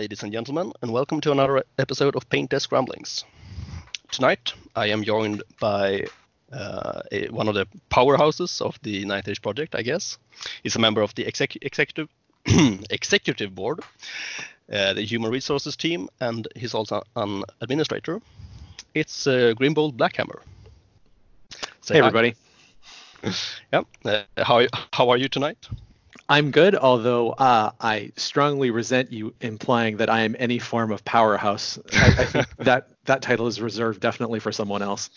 ladies and gentlemen, and welcome to another episode of Paint Desk Ramblings. Tonight, I am joined by uh, a, one of the powerhouses of the Ninth Age project, I guess. He's a member of the exec- executive executive board, uh, the human resources team, and he's also an administrator. It's uh, Grimbold Blackhammer. Say hey, hi. everybody. yeah. Uh, how how are you tonight? I'm good, although uh, I strongly resent you implying that I am any form of powerhouse. I, I think that that title is reserved definitely for someone else.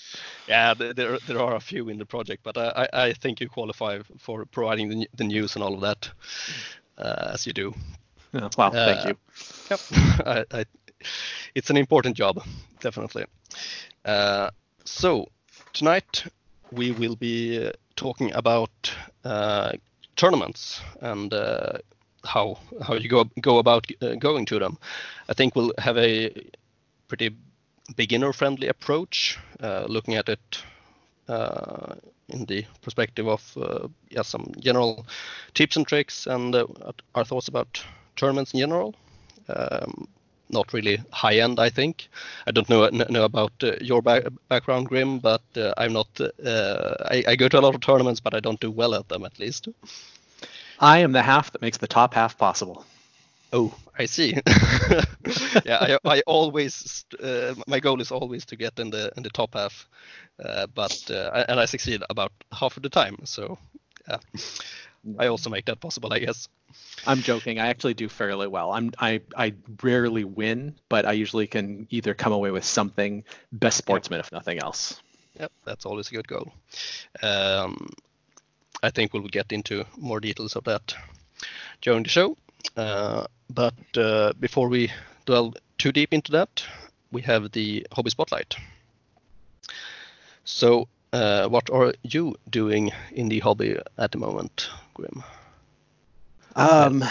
Yeah, there there are a few in the project, but I I think you qualify for providing the, the news and all of that, uh, as you do. Yeah, well, thank uh, you. Yep, I, I, it's an important job, definitely. Uh, so tonight we will be talking about uh, tournaments and uh, how how you go go about uh, going to them. I think we'll have a pretty beginner friendly approach, uh, looking at it uh, in the perspective of uh, yeah some general tips and tricks and uh, our thoughts about tournaments in general. Um, not really high end, I think. I don't know know about your back, background, Grim, but I'm not. I, I go to a lot of tournaments, but I don't do well at them, at least. I am the half that makes the top half possible. Oh, I see. yeah, I, I always uh, my goal is always to get in the in the top half, uh, but uh, and I succeed about half of the time. So yeah, I also make that possible, I guess. I'm joking. I actually do fairly well. I'm I I rarely win, but I usually can either come away with something. Best sportsman, if nothing else. Yep, that's always a good goal. Um, I think we'll get into more details of that during the show. Uh, but uh, before we delve too deep into that, we have the hobby spotlight. So, uh, what are you doing in the hobby at the moment, Grim? Um,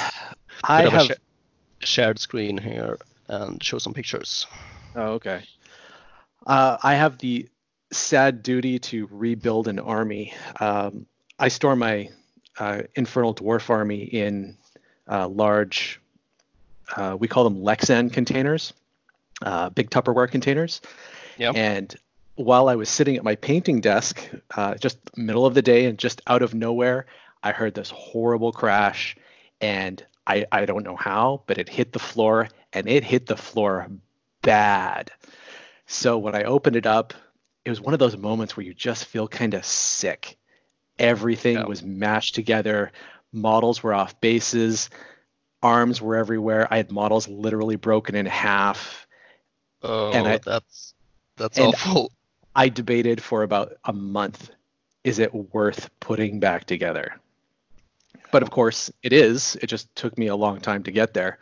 I have sh- shared screen here and show some pictures. Oh, okay. Uh, I have the sad duty to rebuild an army. Um, I store my uh, Infernal Dwarf army in uh, large, uh, we call them Lexan containers, uh, big Tupperware containers. Yep. And while I was sitting at my painting desk, uh, just middle of the day, and just out of nowhere, I heard this horrible crash, and I, I don't know how, but it hit the floor, and it hit the floor bad. So when I opened it up, it was one of those moments where you just feel kind of sick Everything yeah. was mashed together. Models were off bases. Arms were everywhere. I had models literally broken in half. Oh, and I, that's that's awful. I debated for about a month. Is it worth putting back together? But of course, it is. It just took me a long time to get there.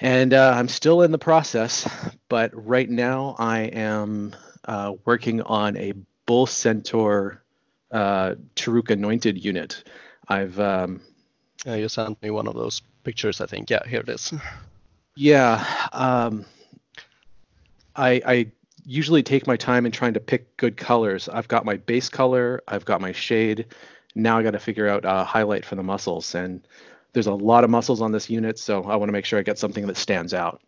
And uh, I'm still in the process. But right now, I am uh, working on a Bull Centaur uh, Taurukh anointed unit. I've um, yeah, you sent me one of those pictures. I think yeah, here it is. Yeah, um, I I usually take my time in trying to pick good colors. I've got my base color, I've got my shade. Now I got to figure out a highlight for the muscles, and there's a lot of muscles on this unit, so I want to make sure I get something that stands out.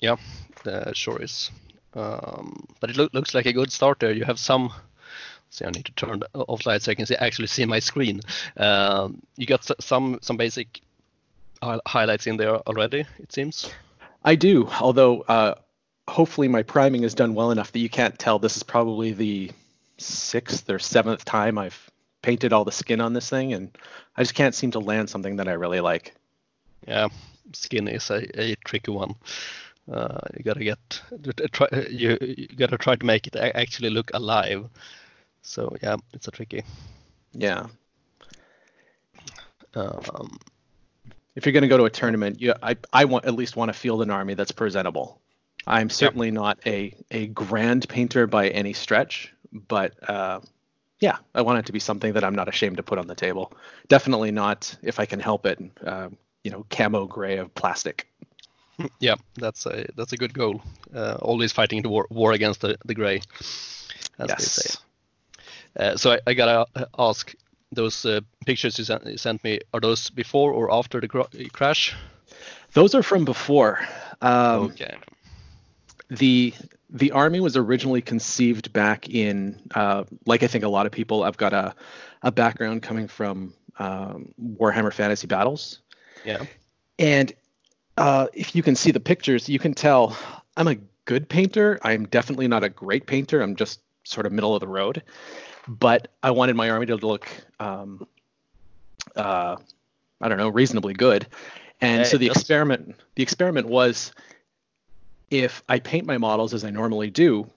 Yeah, that sure is. Um, but it lo- looks like a good start there. You have some See, I need to turn off light so I can see, actually see my screen. Um, you got some some basic highlights in there already, it seems. I do, although uh, hopefully my priming is done well enough that you can't tell. This is probably the sixth or seventh time I've painted all the skin on this thing, and I just can't seem to land something that I really like. Yeah, skin is a, a tricky one. Uh, you gotta get try, you, you gotta try to make it actually look alive. So yeah, it's a tricky. Yeah. Um, if you're going to go to a tournament, you, I, I want at least want to field an army that's presentable. I'm certainly not a, a grand painter by any stretch, but uh, yeah, I want it to be something that I'm not ashamed to put on the table. Definitely not, if I can help it, uh, you know, camo gray of plastic. Yeah, that's a that's a good goal. Uh, always fighting the war, war against the, the gray, as yes. they say. Uh, so I, I, gotta ask, those uh, pictures you sent, you sent, me are those before or after the crash? Those are from before. Um, okay. The the army was originally conceived back in uh, like I think a lot of people. I've got a a background coming from um, Warhammer Fantasy Battles, Yeah. and uh, if you can see the pictures, you can tell I'm a good painter. I'm definitely not a great painter. I'm just sort of middle of the road. But I wanted my army to look, um, uh, I don't know, reasonably good. And Yeah, so the experiment, the experiment was, if I paint my models as I normally do,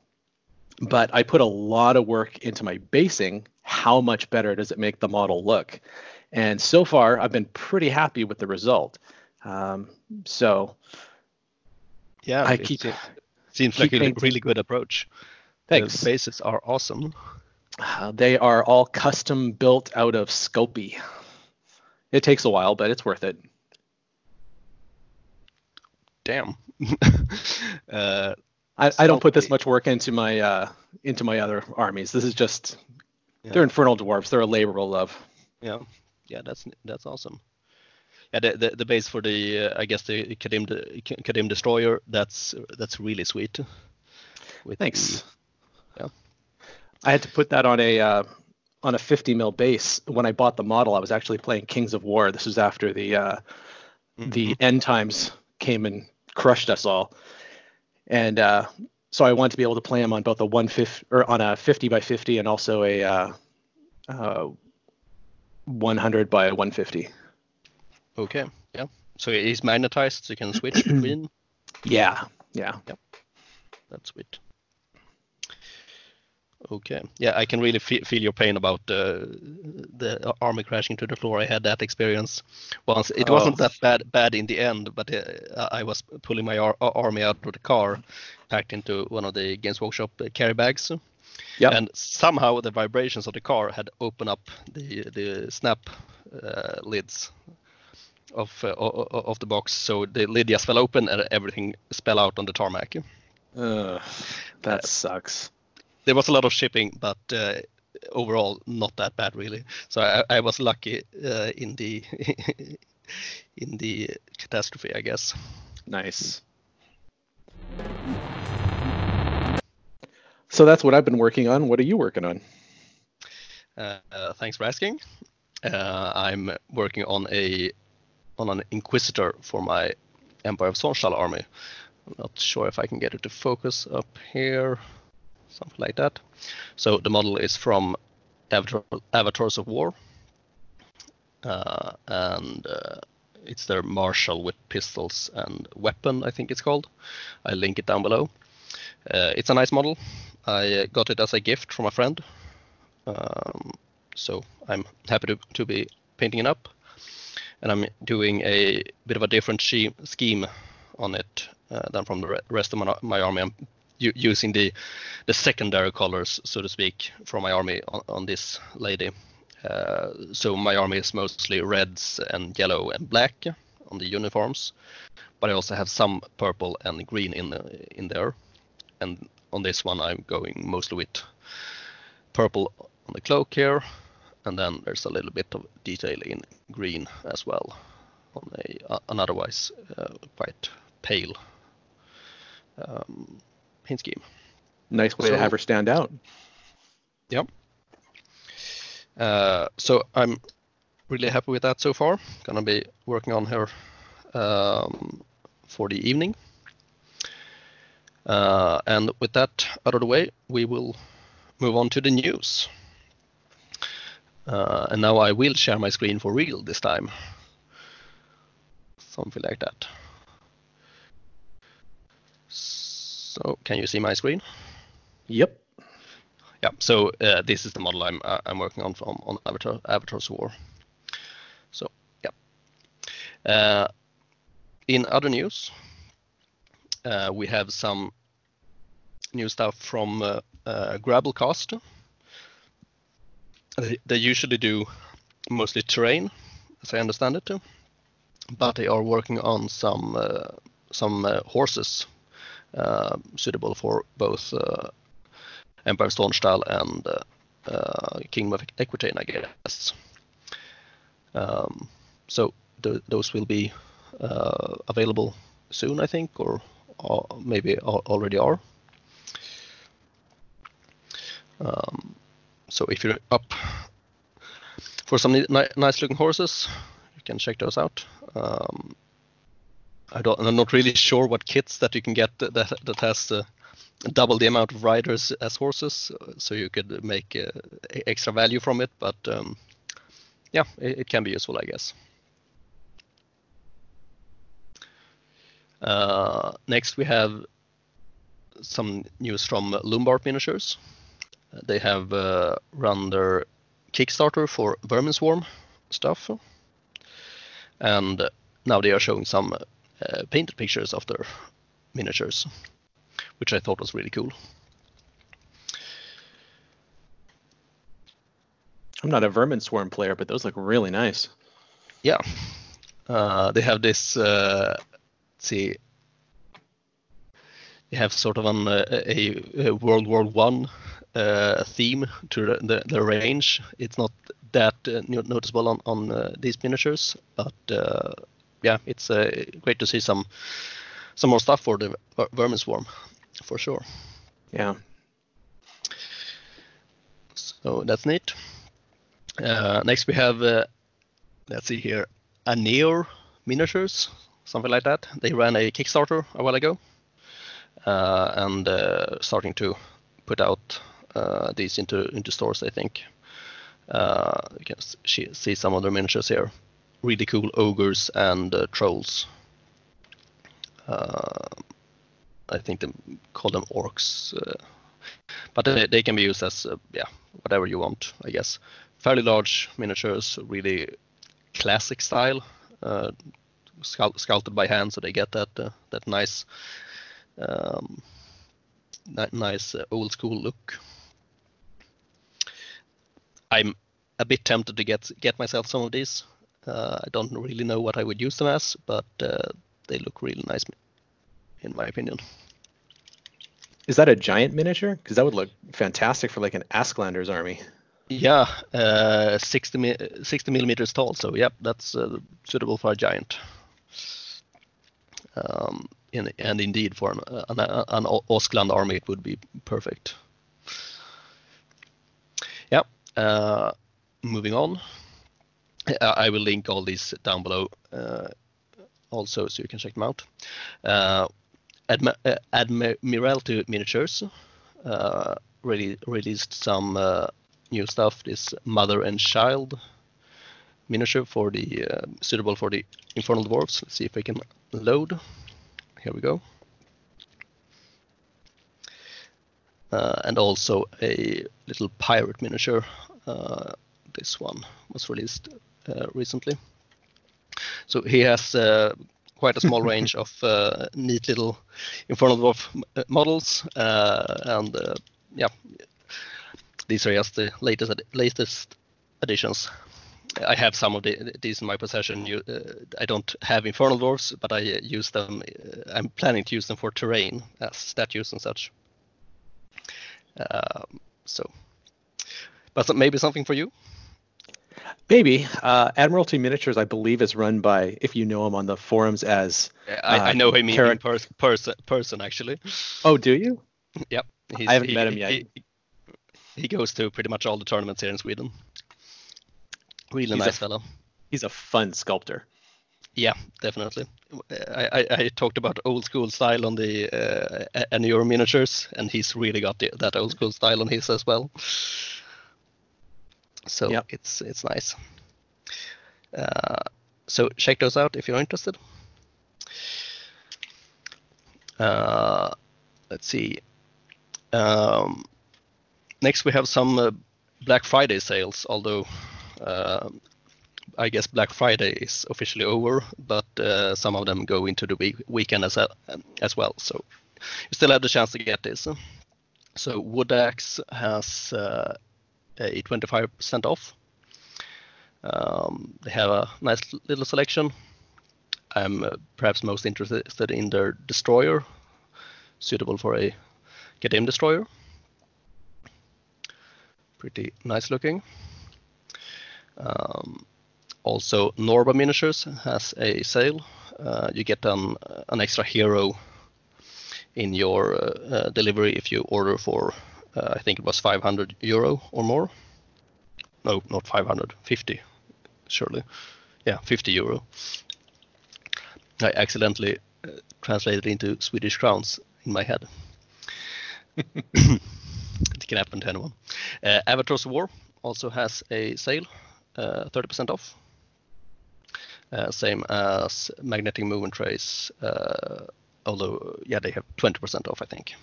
but I put a lot of work into my basing, how much better does it make the model look? And so far, I've been pretty happy with the result. Um, so Yeah. I keep- It seems keep like a painting. really good approach. thanks. The bases are awesome. Uh, they are all custom built out of Sculpey. It takes a while, but it's worth it. Damn. uh, I, I don't put this much work into my uh, into my other armies. This is just Yeah. they're infernal dwarves. They're a labor of love. yeah. Yeah. That's that's awesome. Yeah. The the, the base for the uh, I guess the Kadim the Kadim destroyer. That's that's really sweet. With Thanks. Yeah. I had to put that on a uh, on a 50 mil base when I bought the model. I was actually playing Kings of War. This was after the uh, the end times came and crushed us all, and uh, so I wanted to be able to play them on both a 150 or on a 50 by 50 and also a uh, uh, 100 by 150. okay. Yeah. So he's magnetized, so you can switch between. Yeah, yeah. That's sweet. Okay. Yeah, I can really fe- feel your pain about uh, the army crashing to the floor. I had that experience once. It wasn't Oh. that bad bad in the end, but uh, I was pulling my ar- army out of the car, packed into one of the Games Workshop uh, carry bags. Yep. And somehow the vibrations of the car had opened up the the snap uh, lids of uh, of the box, so the lid just fell open and everything fell out on the tarmac. Ugh, that sucks. There was a lot of shipping, but uh, overall not that bad really. So I, I was lucky uh, in the in the catastrophe, I guess. Nice. So that's what I've been working on. What are you working on? Uh, uh, thanks for asking. Uh, I'm working on a on an Inquisitor for my Empire of Sonnstahl army. I'm not sure if I can get it to focus up here, something like that. So the model is from Avatar, Avatars of War, uh, and uh, it's their Marshal with pistols and weapon, I think it's called. I link it down below. Uh, it's a nice model. I uh, got it as a gift from a friend. Um, so I'm happy to, to be painting it up. And I'm doing a bit of a different she- scheme on it uh, than from the re- rest of my, my army. I'm using the the secondary colors, so to speak, from my army on, on this lady. Uh, so my army is mostly reds and yellow and black on the uniforms, but I also have some purple and green in in there. And on this one, I'm going mostly with purple on the cloak here, and then there's a little bit of detail in green as well on a an otherwise uh, quite pale um, paint scheme. Nice way to have her stand out. Yep. Uh, so I'm really happy with that so far. Gonna be working on her um, for the evening. Uh, and with that out of the way, we will move on to the news. Uh, and now I will share my screen for real this time. Something like that. So, can you see my screen? Yep. Yeah. So uh, this is the model I'm uh, I'm working on from on Avatar Avatar's War. So yeah. Uh, in other news, uh, we have some new stuff from uh, uh, Grabbelcast. They, they usually do mostly terrain, as I understand it, too, but they are working on some uh, some uh, horses suitable for both uh, Empire of Sonnstahl and uh, uh, Kingdom of Equitaine, I guess. Um, so th- those will be uh, available soon, I think, or, or maybe already are. Um, so if you're up for some ni nice looking horses, you can check those out. Um, I don't, I'm not really sure what kits that you can get that that has uh, double the amount of riders as horses, so you could make uh, extra value from it. But um, yeah, it, it, can be useful, I guess. Uh, next, we have some news from Lubart Miniatures. They have uh, run their Kickstarter for Vermin Swarm stuff, and now they are showing some uh, painted pictures of their miniatures, which I thought was really cool. I'm not a Vermin Swarm player, but those look really nice. Yeah, uh, they have this. Uh, see, they have sort of an, uh, a, a World War One uh, theme to the, the, the, range. It's not that uh, noticeable on on uh, these miniatures, but uh, yeah, it's uh, great to see some some more stuff for the vermin swarm, for sure. Yeah. So that's neat. Uh, next we have, let's see here, Aenor miniatures, something like that. They ran a Kickstarter a while ago, and starting to put out uh, these into into stores. I think uh, you can see some of their miniatures here. Really cool ogres and uh, trolls. I think they call them orcs, but they, they, can be used as yeah whatever you want, I guess. Fairly large miniatures, really classic style, uh, sculpted by hand, so they get that uh, that nice, um, that nice uh, old school look. I'm a bit tempted to get get myself some of these. Uh, I don't really know what I would use them as, but uh, they look really nice, in my opinion. Is that a giant miniature? Because that would look fantastic for like an Asklander's army. Yeah, uh, 60, 60 millimeters tall. So yep, that's uh, suitable for a giant. Um, in, and indeed, for an, an, an Oskland army, it would be perfect. Yeah. Uh, moving on, I will link all these down below uh, also so you can check them out. Uh, Admi uh, Admiralty Miniatures really released some new stuff. This mother and child miniature for the uh, suitable for the Infernal dwarves. Let's see if I can load. Here we go. Uh, and also a little pirate miniature uh, this one was released recently. So he has uh, quite a small range of neat little Infernal Dwarf models, and yeah, these are just the latest latest additions. I have some of the, these in my possession. You, uh, I don't have Infernal Dwarfs, but I use them. Uh, I'm planning to use them for terrain as statues and such. Um, so but maybe something for you? Maybe. Uh, Admiralty Miniatures, I believe, is run by, if you know him on the forums, as. I, I know him in per- person, person, actually. Oh, do you? Yep. He's, I haven't he, met him yet. He, he, goes to pretty much all the tournaments here in Sweden. Really he's nice a, fellow. He's a fun sculptor. Yeah, definitely. I, I, I, talked about old school style on the uh, Aenor miniatures, and he's really got the, that old school style on his as well. So it's it's nice. Uh, so check those out if you're interested. Uh, let's see. Um, next, we have some uh, Black Friday sales, although uh, I guess Black Friday is officially over, but uh, some of them go into the week- weekend as, as well. So you still have the chance to get this. So Wood Axe has uh, a 25% off. Um, they have a nice little selection. I'm uh, perhaps most interested in their destroyer, suitable for a Game destroyer. Pretty nice looking. Um, also, Norba Miniatures has a sale. uh, you get an an extra hero in your uh, uh, delivery if you order for uh, I think it was 500 euro or more. No, not 500, 50, surely. Yeah, 50 euro. I accidentally uh, translated into Swedish crowns in my head. it can happen to anyone. Uh, Avatars War also has a sale, uh, 30% off. Uh, same as Magnetic Movement Trays, uh, although, yeah, they have 20% off, I think.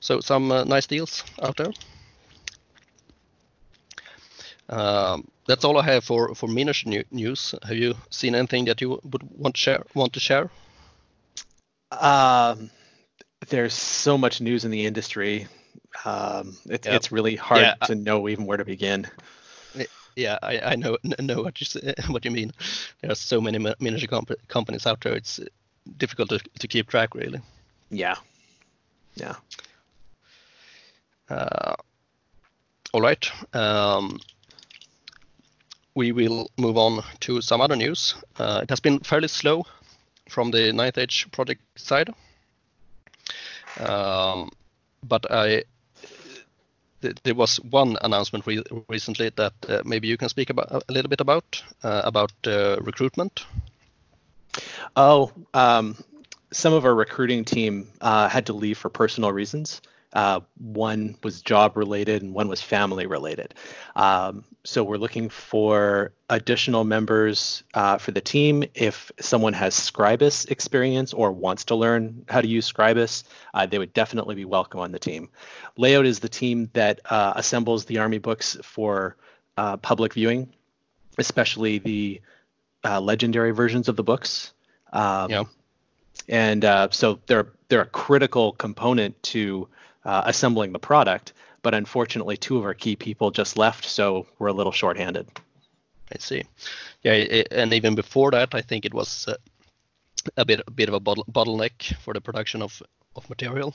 So some uh, nice deals out there. Um, that's all I have for for miniature news. Have you seen anything that you would want to share? Want to share? Um, there's so much news in the industry. Um, it, yeah. It's really hard yeah. to know even where to begin. Yeah, I, I know know what you what you mean. There are so many miniature comp- companies out there. It's difficult to, to keep track, really. Yeah. Yeah. Uh, all right. Um, we will move on to some other news. Uh, it has been fairly slow from the Ninth Age project side. Um, but I th there was one announcement re recently that uh, maybe you can speak about a little bit about uh, about uh, recruitment. Oh, um, some of our recruiting team uh, had to leave for personal reasons. Uh, one was job related and one was family related. Um, so we're looking for additional members uh, for the team. If someone has Scribus experience or wants to learn how to use Scribus, uh, they would definitely be welcome on the team. Layout is the team that uh, assembles the Army books for uh, public viewing, especially the uh, legendary versions of the books. Um, yeah. And so they're they're a critical component to uh, assembling the product. But unfortunately, two of our key people just left, so we're a little shorthanded. I see. Yeah, it, and even before that, I think it was uh, a bit a bit of a bottleneck for the production of of material.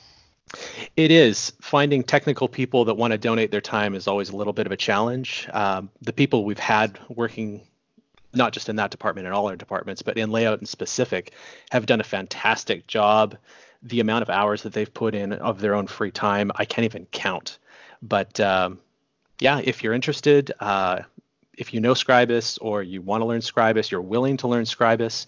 It is finding technical people that want to donate their time is always a little bit of a challenge. Um, the people we've had working not just in that department in all our departments, but in layout in specific, have done a fantastic job the amount of hours that they've put in of their own free time, I can't even count. But um, yeah, if you're interested, uh, if you know Scribus or you want to learn Scribus, you're willing to learn Scribus,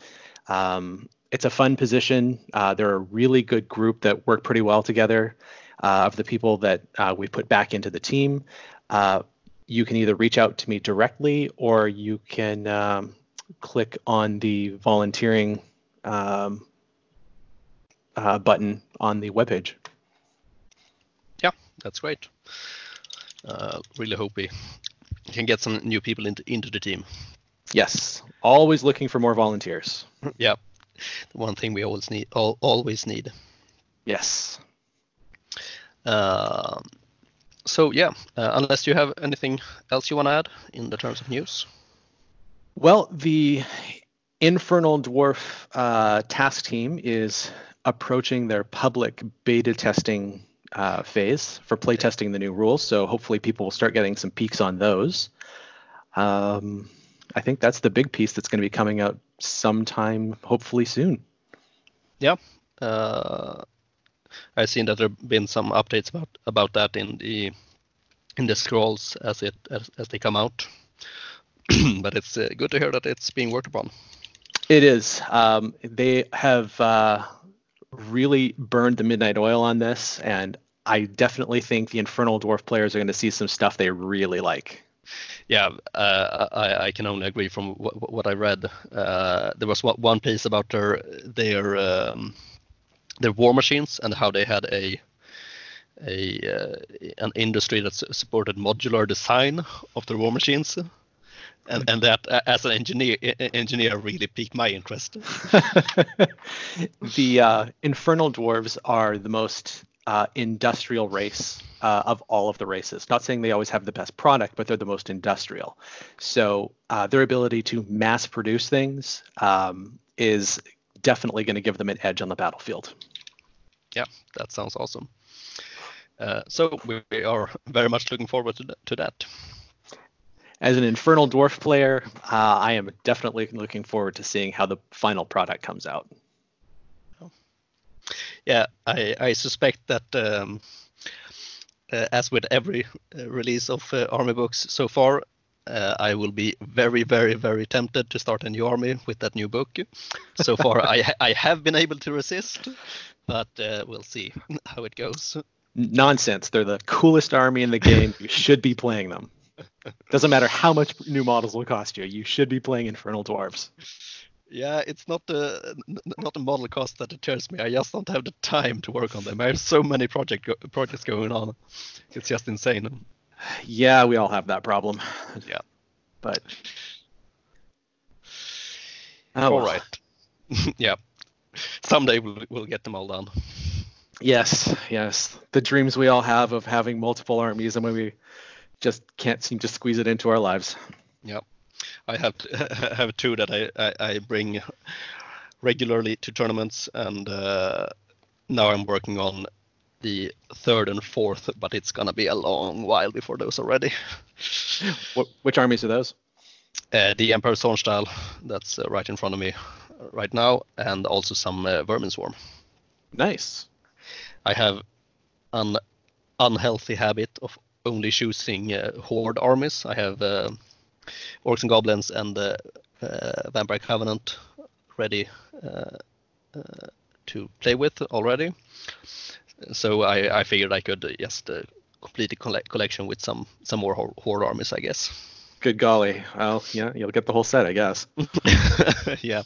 um, it's a fun position. Uh, they're a really good group that work pretty well together uh, of the people that uh, we put back into the team. Uh, you can either reach out to me directly or you can um, click on the volunteering um, uh, button on the webpage. Yeah, that's great. Uh, really hope we can get some new people into, into the team. Yes, always looking for more volunteers. yeah, the one thing we always need, all, always need. Yes. Uh, so yeah, uh, unless you have anything else you want to add in the terms of news. Well, the Infernal Dwarf uh, task team is approaching their public beta testing uh, phase for playtesting the new rules. So hopefully people will start getting some peeks on those. Um, I think that's the big piece that's going to be coming out sometime, hopefully soon. Yeah, uh, I've seen that there've been some updates about about that in the in the scrolls as it as, as they come out. but it's uh, good to hear that it's being worked upon. It is. Um, they have uh, really burned the midnight oil on this, and I definitely think the Infernal Dwarf players are going to see some stuff they really like. Yeah, uh, I, I, can only agree from what, what I read. Uh, there was one piece about their their um, their war machines and how they had a a uh, an industry that supported modular design of their war machines and, and that uh, as an engineer engineer really piqued my interest. the uh, infernal dwarves are the most uh, industrial race uh, of all of the races. Not saying they always have the best product, but they're the most industrial. So uh, their ability to mass produce things um, is definitely going to give them an edge on the battlefield. Yeah, that sounds awesome. Uh, so we are very much looking forward to, to that. As an Infernal Dwarf player, uh, I am definitely looking forward to seeing how the final product comes out. Yeah, I, I suspect that um, uh, as with every uh, release of uh, army books so far, uh, I will be very, very, very tempted to start a new army with that new book. So far, I I have been able to resist, but uh, we'll see how it goes. Nonsense! They're the coolest army in the game. you should be playing them. Doesn't matter how much new models will cost you. You should be playing Infernal Dwarves. Yeah, it's not the not the model cost that deterres me. I just don't have the time to work on them. I have so many project go, projects going on. It's just insane. Yeah, we all have that problem. Yeah, but oh, all well. right. yeah, someday we'll we'll get them all done. Yes, yes. The dreams we all have of having multiple armies, and when we just can't seem to squeeze it into our lives. Yep. I have have two that I, I, I, bring regularly to tournaments, and uh, now I'm working on the third and fourth, but it's gonna be a long while before those are ready. what, which armies are those? Uh, the Emperor Sonnstahl, that's uh, right in front of me right now, and also some uh, Vermin Swarm. Nice. I have an unhealthy habit of only choosing uh, horde armies. I have uh, orcs and goblins and uh, uh, vampire covenant ready uh, to play with already. So I, I figured I could just complete the coll- collection with some some more horde armies, I guess. Good golly! Well, yeah, you'll get the whole set, I guess. yeah,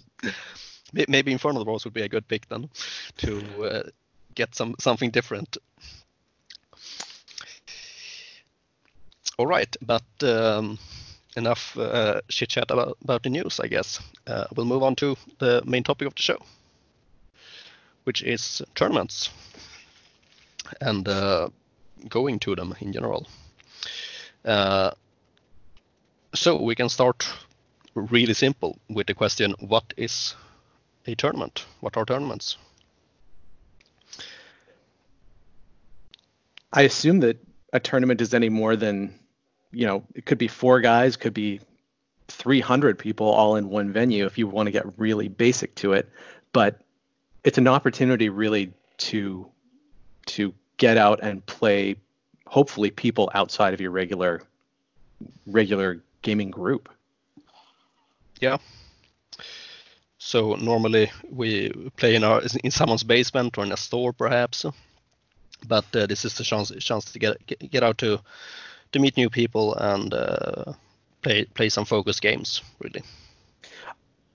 maybe Infernal Dwarves would be a good pick then to uh, get some something different. All right, but um, enough uh, chit chat about, about the news, I guess. Uh, we'll move on to the main topic of the show, which is tournaments and uh, going to them in general. Uh, so we can start really simple with the question what is a tournament? What are tournaments? I assume that a tournament is any more than you know, it could be four guys, could be 300 people all in one venue if you want to get really basic to it. But it's an opportunity really to to get out and play hopefully people outside of your regular regular gaming group. Yeah. So normally we play in our in someone's basement or in a store perhaps, but uh, this is the chance chance to get get out to to meet new people and uh, play play some focus games really.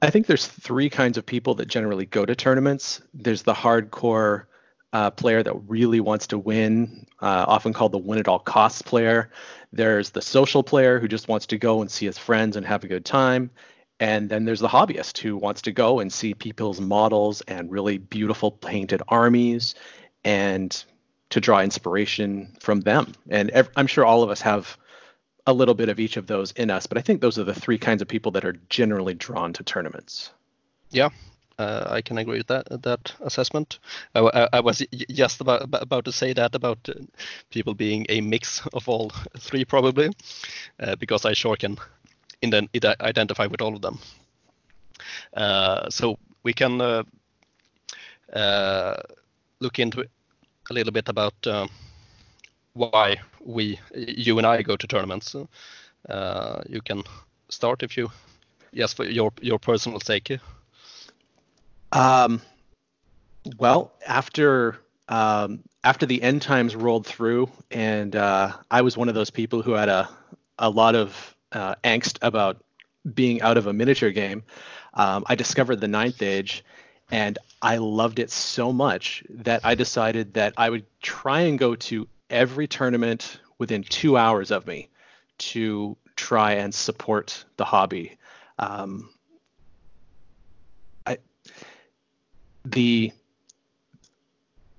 I think there's three kinds of people that generally go to tournaments. There's the hardcore uh, player that really wants to win, uh, often called the win at all costs player. There's the social player who just wants to go and see his friends and have a good time. And then there's the hobbyist who wants to go and see people's models and really beautiful painted armies and to draw inspiration from them. And ev- I'm sure all of us have a little bit of each of those in us, but I think those are the three kinds of people that are generally drawn to tournaments. Yeah, uh, I can agree with that that assessment. I, I, I was just about about to say that about uh, people being a mix of all three, probably, uh, because I sure can in then identify with all of them. Uh, so we can uh, look into a little bit about uh, why we, you and I, go to tournaments. Uh, you can start if you, yes, for your your personal sake. Um, well, after um, after the end times rolled through, and uh, I was one of those people who had a a lot of uh, angst about being out of a miniature game. Um, I discovered the Ninth Age, and I loved it so much that I decided that I would try and go to every tournament within two hours of me to try and support the hobby. Um, I, the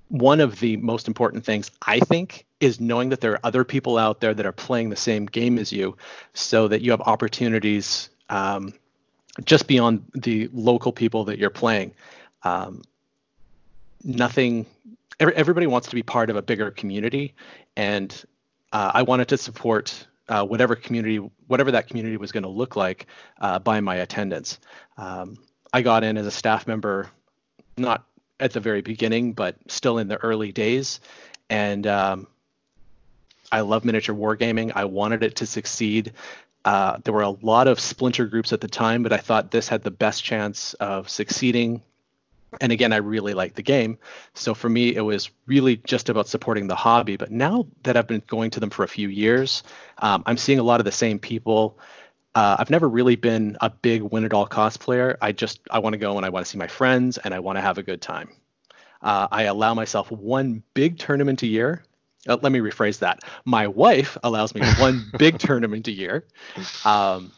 one of the most important things I think is knowing that there are other people out there that are playing the same game as you, so that you have opportunities um, just beyond the local people that you're playing um, nothing everybody wants to be part of a bigger community and uh, i wanted to support uh, whatever community, whatever that community was going to look like uh, by my attendance. Um, I got in as a staff member, not at the very beginning, but still in the early days, and um, I love miniature wargaming. I wanted it to succeed. Uh, there were a lot of splinter groups at the time, but I thought this had the best chance of succeeding. And again, I really like the game. So for me, it was really just about supporting the hobby. But now that I've been going to them for a few years, um, I'm seeing a lot of the same people. Uh, I've never really been a big win at all cosplayer. I just I want to go and I want to see my friends and I want to have a good time. Uh, I allow myself one big tournament a year, uh, let me rephrase that. My wife allows me one big tournament a year, um,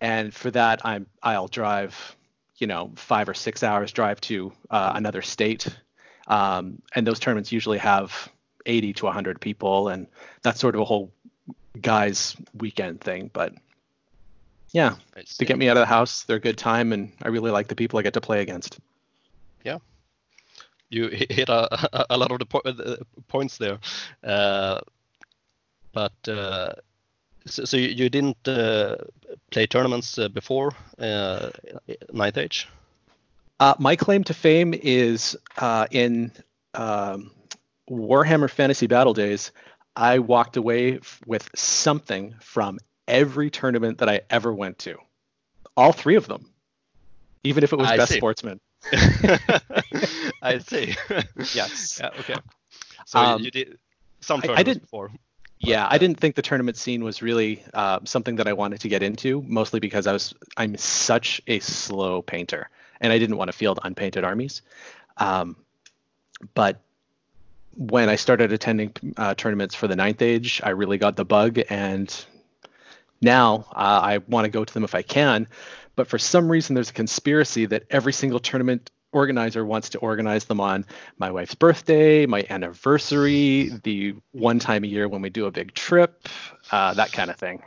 and for that, I'm I'll drive, you know, five or six hours drive to uh, another state, um, and those tournaments usually have 80 to 100 people, and that's sort of a whole guys weekend thing. But yeah, to get me out of the house, they're a good time, and I really like the people I get to play against. Yeah, you hit a, a lot of the, po- the points there. Uh, but uh, so, so, you didn't uh, play tournaments uh, before uh, Ninth Age? Uh, my claim to fame is in um, Warhammer Fantasy Battle Days. I walked away f- with something from every tournament that I ever went to. All three of them, even if it was I best see. sportsman. I see. yes. Yeah, okay. So um, you did some tournaments I, I did, before. Yeah, I didn't think the tournament scene was really uh, something that I wanted to get into, mostly because I was I'm such a slow painter, and I didn't want to field unpainted armies. Um, but when I started attending uh, tournaments for the Ninth Age, I really got the bug, and now uh, I want to go to them if I can. But for some reason, there's a conspiracy that every single tournament organizer wants to organize them on my wife's birthday, my anniversary, the one time a year when we do a big trip, uh, that kind of thing.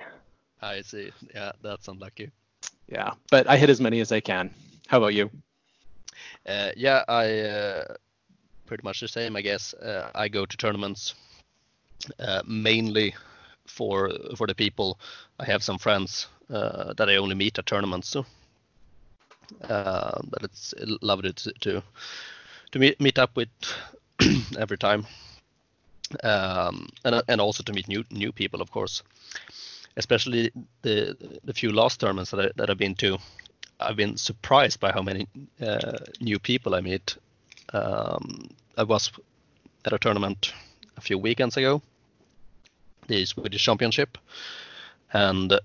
I see. Yeah, that's unlucky. Yeah, but I hit as many as I can. How about you? Uh, yeah, I uh, pretty much the same, I guess. Uh, I go to tournaments uh, mainly for for the people. I have some friends uh, that I only meet at tournaments. So uh, but it's lovely to to, to meet meet up with every time, um, and and also to meet new new people, of course. Especially the the few last tournaments that I, that I've been to, I've been surprised by how many uh, new people I meet. Um, I was at a tournament a few weekends ago, the Swedish Championship, and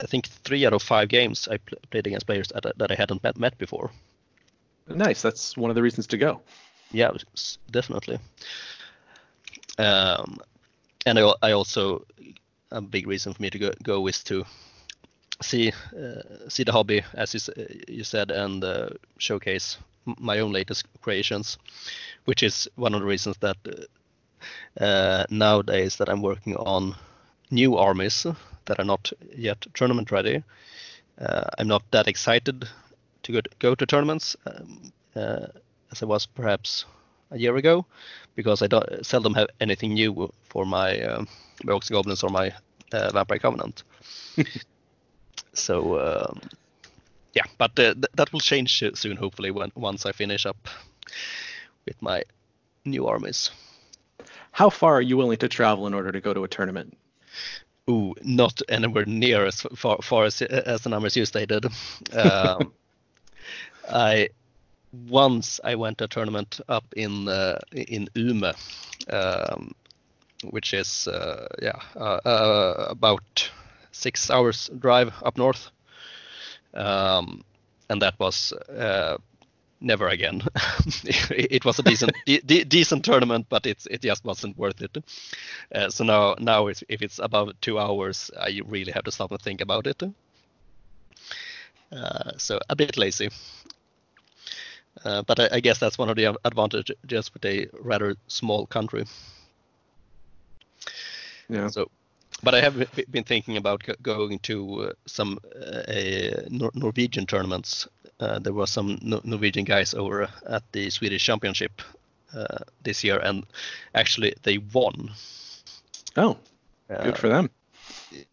I think three out of five games I pl- played against players that, that I hadn't met, met before. Nice. That's one of the reasons to go. Yeah, definitely. Um, and I, I, also a big reason for me to go, go is to see uh, see the hobby as you, you said and uh, showcase my own latest creations, which is one of the reasons that uh, nowadays that I'm working on new armies that are not yet tournament ready. Uh, I'm not that excited to go to, go to tournaments um, uh, as I was perhaps a year ago, because I don't seldom have anything new for my um, Orcs Goblins or my uh, Vampire Covenant. so um, yeah, but uh, th- that will change soon, hopefully, when once I finish up with my new armies. How far are you willing to travel in order to go to a tournament? Ooh, not anywhere near as far, far as, as the numbers you stated. Um, I once I went to a tournament up in uh, in Umeå, um, which is uh, yeah uh, uh, about six hours drive up north, um, and that was uh, never again. it was a decent de- decent tournament, but it's it just wasn't worth it. Uh, so now now if it's above two hours, I really have to stop and think about it. Uh, so a bit lazy. Uh, but I, I, guess that's one of the advantages with a rather small country. Yeah. So, but I have been thinking about going to uh, some uh, Norwegian tournaments uh, there were some no- Norwegian guys over at the Swedish Championship uh, this year, and actually they won. Oh, good for them.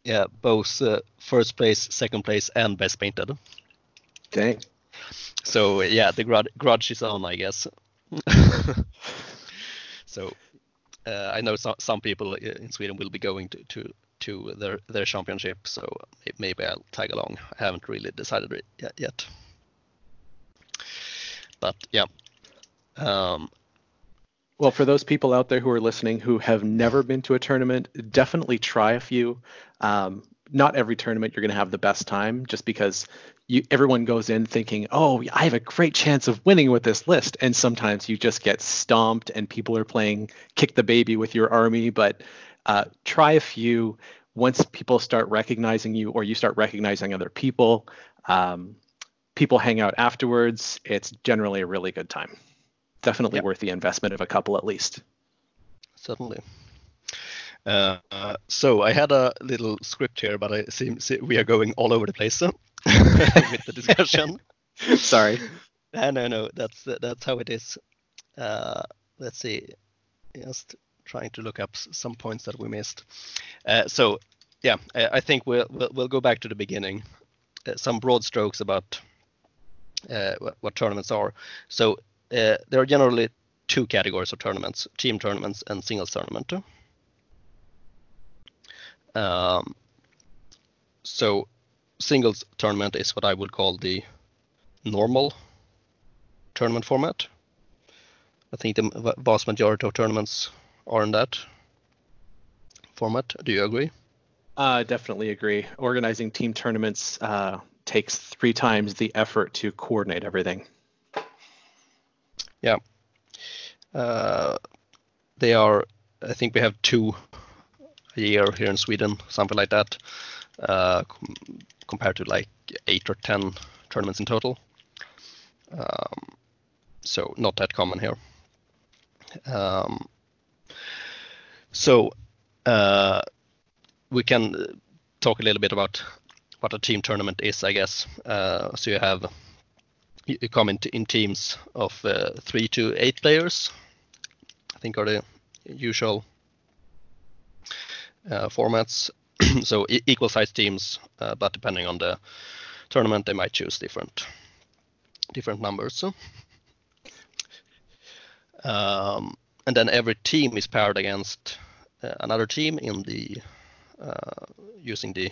Yeah, both uh, first place, second place, and best painted. Dang. So yeah, the grud- grudge is on, I guess. so uh, I know some some people in Sweden will be going to to, to their their championship, so maybe I'll tag along. I haven't really decided it yet. But yeah. Um, well, for those people out there who are listening who have never been to a tournament, definitely try a few. Um, not every tournament you're going to have the best time just because you, everyone goes in thinking, oh, I have a great chance of winning with this list. And sometimes you just get stomped and people are playing kick the baby with your army. But uh, try a few. Once people start recognizing you or you start recognizing other people, um, people hang out afterwards. It's generally a really good time definitely yep. worth the investment of a couple at least. Certainly. Uh, so I had a little script here, but I seem we are going all over the place with the discussion. Sorry. No, no, no. That's that's how it is. Uh, let's see. Just trying to look up some points that we missed. Uh, so, yeah, I, I think we'll, we'll, we'll go back to the beginning. Uh, some broad strokes about what, what tournaments are. So uh, there are generally two categories of tournaments: team tournaments and singles tournament. Um, so singles tournament is what I would call the normal tournament format. I think the vast majority of tournaments are in that format. Do you agree? Uh, definitely agree. Organizing team tournaments uh, takes three times the effort to coordinate everything. Yeah. Uh, they are, I think we have two a year here in Sweden, something like that, uh, com compared to like eight or 10 tournaments in total. Um, so not that common here. Um, so uh, we can talk a little bit about what a team tournament is, I guess. Uh, so you have you come in, in teams of uh, three to eight players. I think are the usual uh, formats. so e equal size teams, uh, but depending on the tournament, they might choose different different numbers. Um, and then every team is paired against uh, another team in the uh, using the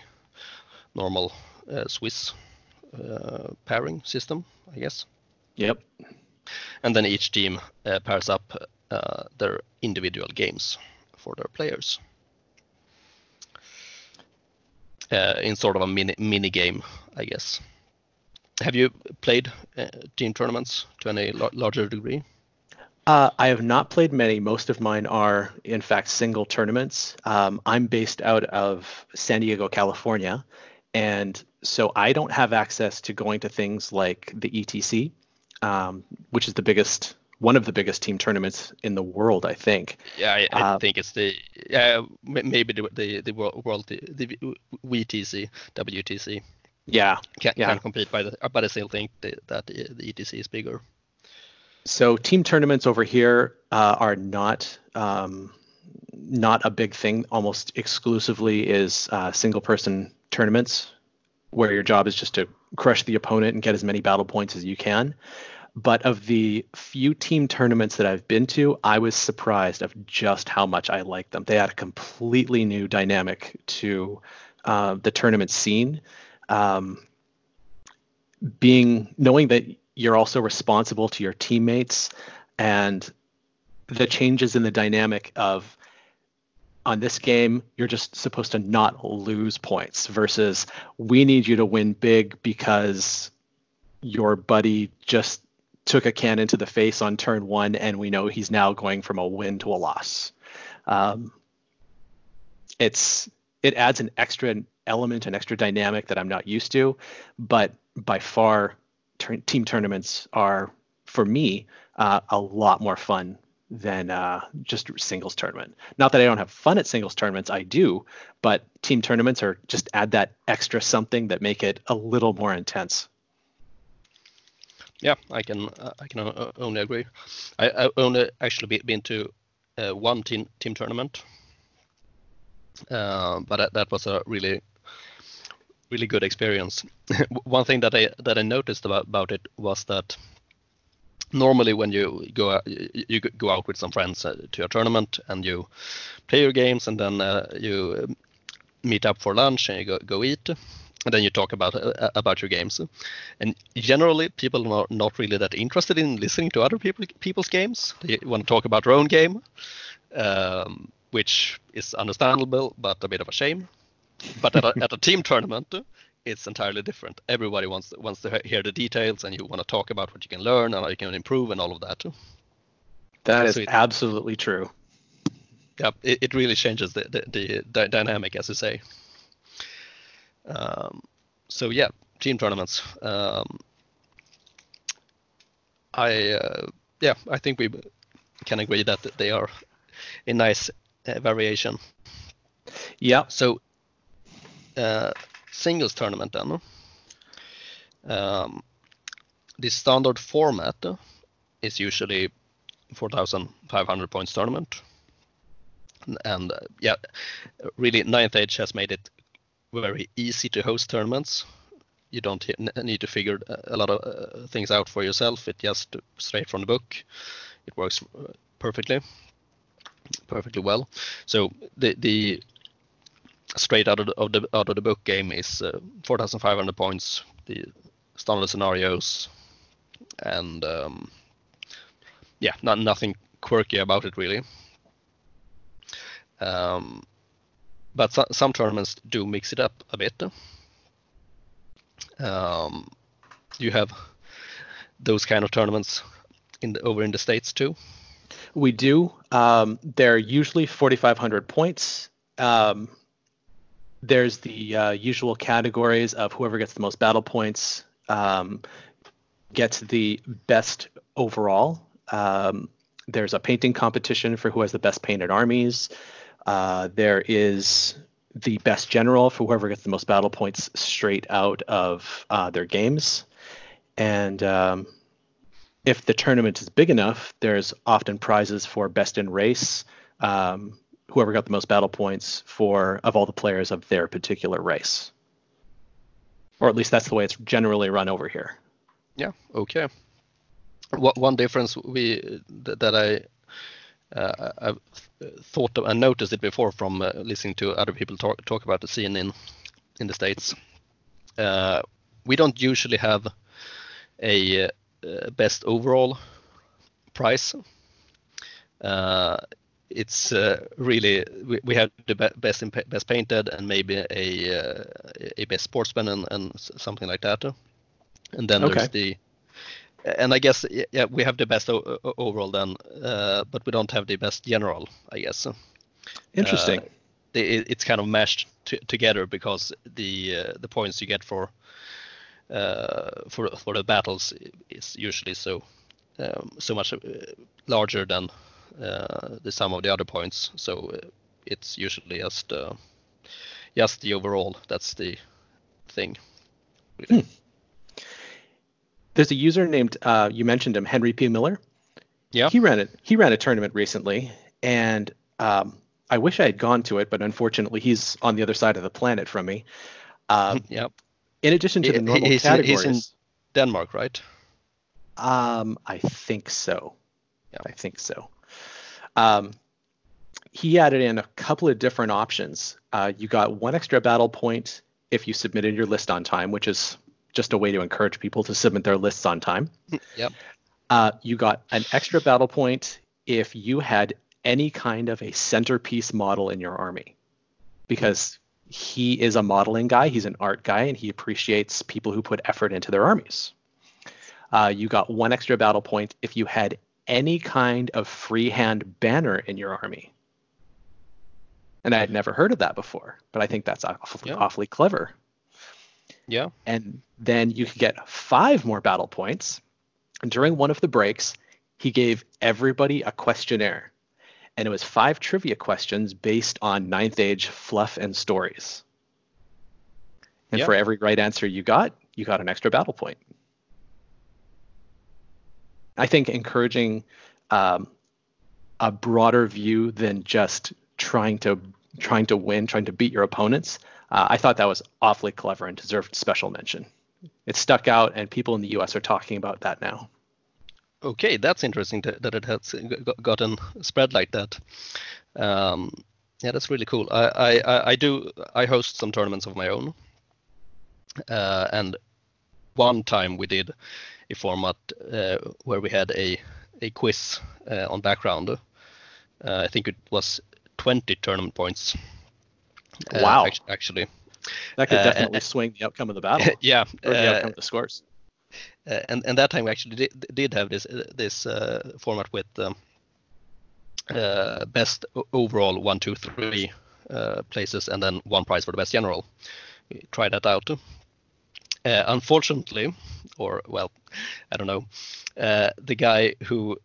normal uh, Swiss uh, pairing system, I guess. Yep. And then each team uh, pairs up uh, their individual games for their players. in sort of a mini mini game, I guess. Have you played team tournaments to any larger degree? Uh, I have not played many. Most of mine are, in fact, single tournaments. Um, I'm based out of San Diego, California, and so I don't have access to going to things like the ETC, um, which is the biggest, one of the biggest team tournaments in the world, I think. Yeah, I, I uh, think it's the uh, maybe the the, the world the, the WTC WTC. Yeah, can yeah. can compete by the, but I still think the, that the, the ETC is bigger. So team tournaments over here uh, are not um, not a big thing. Almost exclusively is uh, single person tournaments where your job is just to crush the opponent and get as many battle points as you can. But of the few team tournaments that I've been to, I was surprised of just how much I liked them. They had a completely new dynamic to uh, the tournament scene. Um, being knowing that you're also responsible to your teammates and the changes in the dynamic of on this game, you're just supposed to not lose points versus we need you to win big because your buddy just took a cannon to the face on turn one and we know he's now going from a win to a loss. Um, it's it adds an extra element, an extra dynamic that I'm not used to, but by far, team tournaments are for me uh, a lot more fun than uh, just singles tournament. Not that I don't have fun at singles tournaments, I do, but team tournaments are just add that extra something that make it a little more intense. Yeah, I can uh, I can only agree. I, I only actually been to uh, one team team tournament, Uh, but that, that was a really really good experience. One thing that I that I noticed about about it was that normally when you go you go out with some friends uh, to a tournament and you play your games and then uh, you meet up for lunch and you go, go eat and then you talk about uh, about your games. And generally people are not really that interested in listening to other people people's games. They want to talk about their own game um, which is understandable but a bit of a shame. But at a, at a team tournament it's entirely different everybody wants wants to hear the details and you want to talk about what you can learn and how you can improve and all of that too. that is so it, absolutely true yeah it, it really changes the, the, the dynamic as you say um, so yeah, team tournaments. Um, I uh, yeah, I think we can agree that they are a nice uh, variation. Yeah. So uh, singles tournament then. Um, the standard format is usually 4,500 points tournament, and uh, yeah, really Ninth Age has made it very easy to host tournaments. You don't need to figure a lot of uh, things out for yourself. It just straight from the book. It works uh, perfectly, perfectly well. So the the straight out of the, of the out of the book game is uh, 4,500 points. The standard scenarios, and um, yeah, not nothing quirky about it really. Um, but so, some tournaments do mix it up a bit. Um, you have those kind of tournaments in the, over in the states too. We do. Um, they're usually 4,500 points. Um, there's the uh, usual categories of whoever gets the most battle points um, gets the best overall. Um, there's a painting competition for who has the best painted armies. Uh, there is the best general for whoever gets the most battle points straight out of uh, their games. And um, if the tournament is big enough, there's often prizes for best in race. Um, whoever got the most battle points for of all the players of their particular race. Or at least that's the way it's generally run over here. Yeah. Okay. What one difference we that I uh, I've thought of, and noticed it before from uh, listening to other people talk, talk about the scene in in the states. Uh, we don't usually have a best overall prize. It's really we, we, have the best in, best painted and maybe a a best sportsman and, and something like that. And then okay. there's the and I guess yeah we have the best overall then, uh, but we don't have the best general, I guess. Interesting. Uh, it, it's kind of mashed together because the uh, the points you get for uh, for for the battles is usually so um, so much uh, larger than uh, the sum of the other points. So it's usually just just the overall. That's the thing. Really. Hmm there's a user named uh, you mentioned him, Henry P. Miller. Yeah. He ran it. He ran a tournament recently, and um, I wish I had gone to it, but unfortunately, he's on the other side of the planet from me. Um, yep. In addition to the normal he's categories, he's in Denmark, right? Um, I think so. Yeah. I think so. Um, he added in a couple of different options. Uh, you got one extra battle point if you submitted your list on time, which is just a way to encourage people to submit their lists on time. Yep. Uh, you got an extra battle point if you had any kind of a centerpiece model in your army, because he is a modeling guy, he's an art guy, and he appreciates people who put effort into their armies. Uh, you got one extra battle point if you had any kind of freehand banner in your army. And I had never heard of that before, but I think that's awfully, yeah. awfully clever. Yeah. And then you could get five more battle points. And during one of the breaks, he gave everybody a questionnaire. And it was five trivia questions based on Ninth Age fluff and stories. And for every right answer you got, you got an extra battle point. I think encouraging um, a broader view than just trying to trying to win, trying to beat your opponents. Uh, I thought that was awfully clever and deserved special mention. It stuck out, and people in the U.S. are talking about that now. Okay, that's interesting that, that it has gotten spread like that. Um, yeah, that's really cool. I, I, I do I host some tournaments of my own, uh, and one time we did a format uh, where we had a a quiz uh, on background. Uh, I think it was 20 tournament points. Uh, wow! Actually, that could definitely swing the outcome of the battle. yeah, or the outcome of the scores. and and that time we actually did, did have this this format with. Um, uh, best overall one, two, three uh, places, and then one prize for the best general. We try that out. Uh, unfortunately, or well, I don't know, uh, the guy who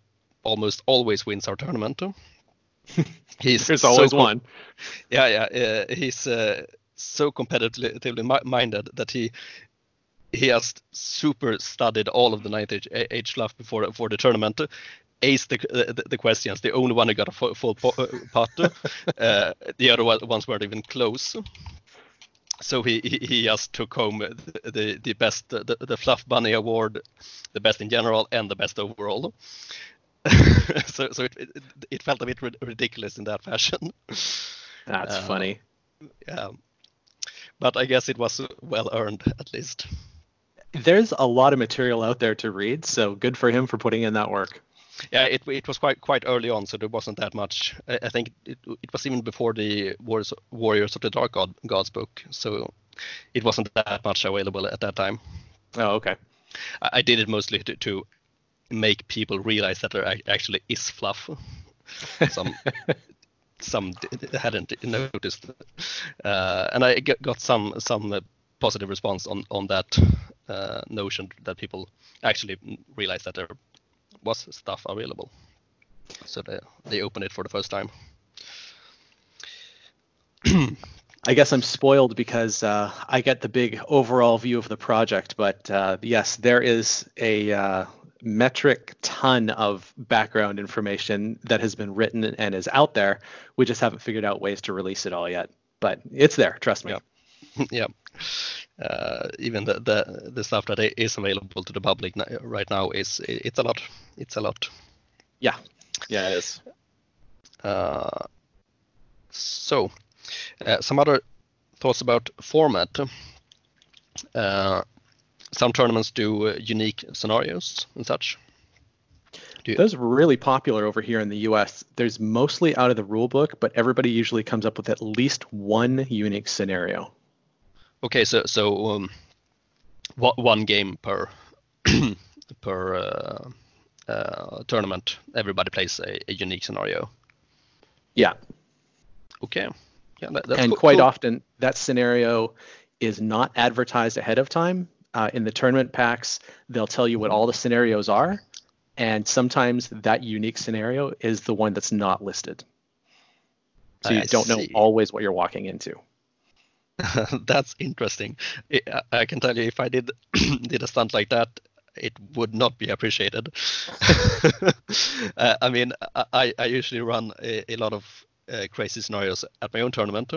almost always wins our tournament. he's There's always one. Yeah, yeah. Uh, he's uh, so competitively minded that he he has super studied all of the ninth age, age fluff before for the tournament ace the, the, the questions. The only one who got a full, full pot. uh, the other ones weren't even close. So he, he, he just took home the, the, the best the, the Fluff Bunny Award, the best in general, and the best overall. so so it, it, it felt a bit ridiculous in that fashion. That's uh, funny. Yeah, but I guess it was well earned at least. There's a lot of material out there to read, so good for him for putting in that work. Yeah, it, it was quite quite early on, so there wasn't that much. I, I think it, it was even before the Warriors, Warriors of the Dark God, Gods book, so it wasn't that much available at that time. Oh, okay. I, I did it mostly to, to make people realize that there actually is fluff. Some some hadn't noticed, uh, and I got some some positive response on on that uh, notion that people actually realize that there was stuff available. So they they opened it for the first time. I guess I'm spoiled because uh, I get the big overall view of the project, but uh, yes, there is a uh, metric ton of background information that has been written and is out there. We just haven't figured out ways to release it all yet, but it's there. Trust me. Yeah. yeah uh, even the, the the stuff that is available to the public right now is it's a lot. It's a lot. Yeah, yeah, it is. Uh, so, uh, some other thoughts about format. Uh, some tournaments do uh, unique scenarios and such. Do Those are really popular over here in the U.S. There's mostly out of the rule book, but everybody usually comes up with at least one unique scenario. Okay, so so um, one game per per uh, uh, tournament. Everybody plays a, a, unique scenario. Yeah. Okay. Yeah, that, and cool. quite often that scenario is not advertised ahead of time. Uh, in the tournament packs, they'll tell you what all the scenarios are, and sometimes that unique scenario is the one that's not listed. So you I don't see. know always what you're walking into. That's interesting. I can tell you, if I did did a stunt like that, it would not be appreciated. uh, I mean, I, I usually run a, a lot of uh, crazy scenarios at my own tournament.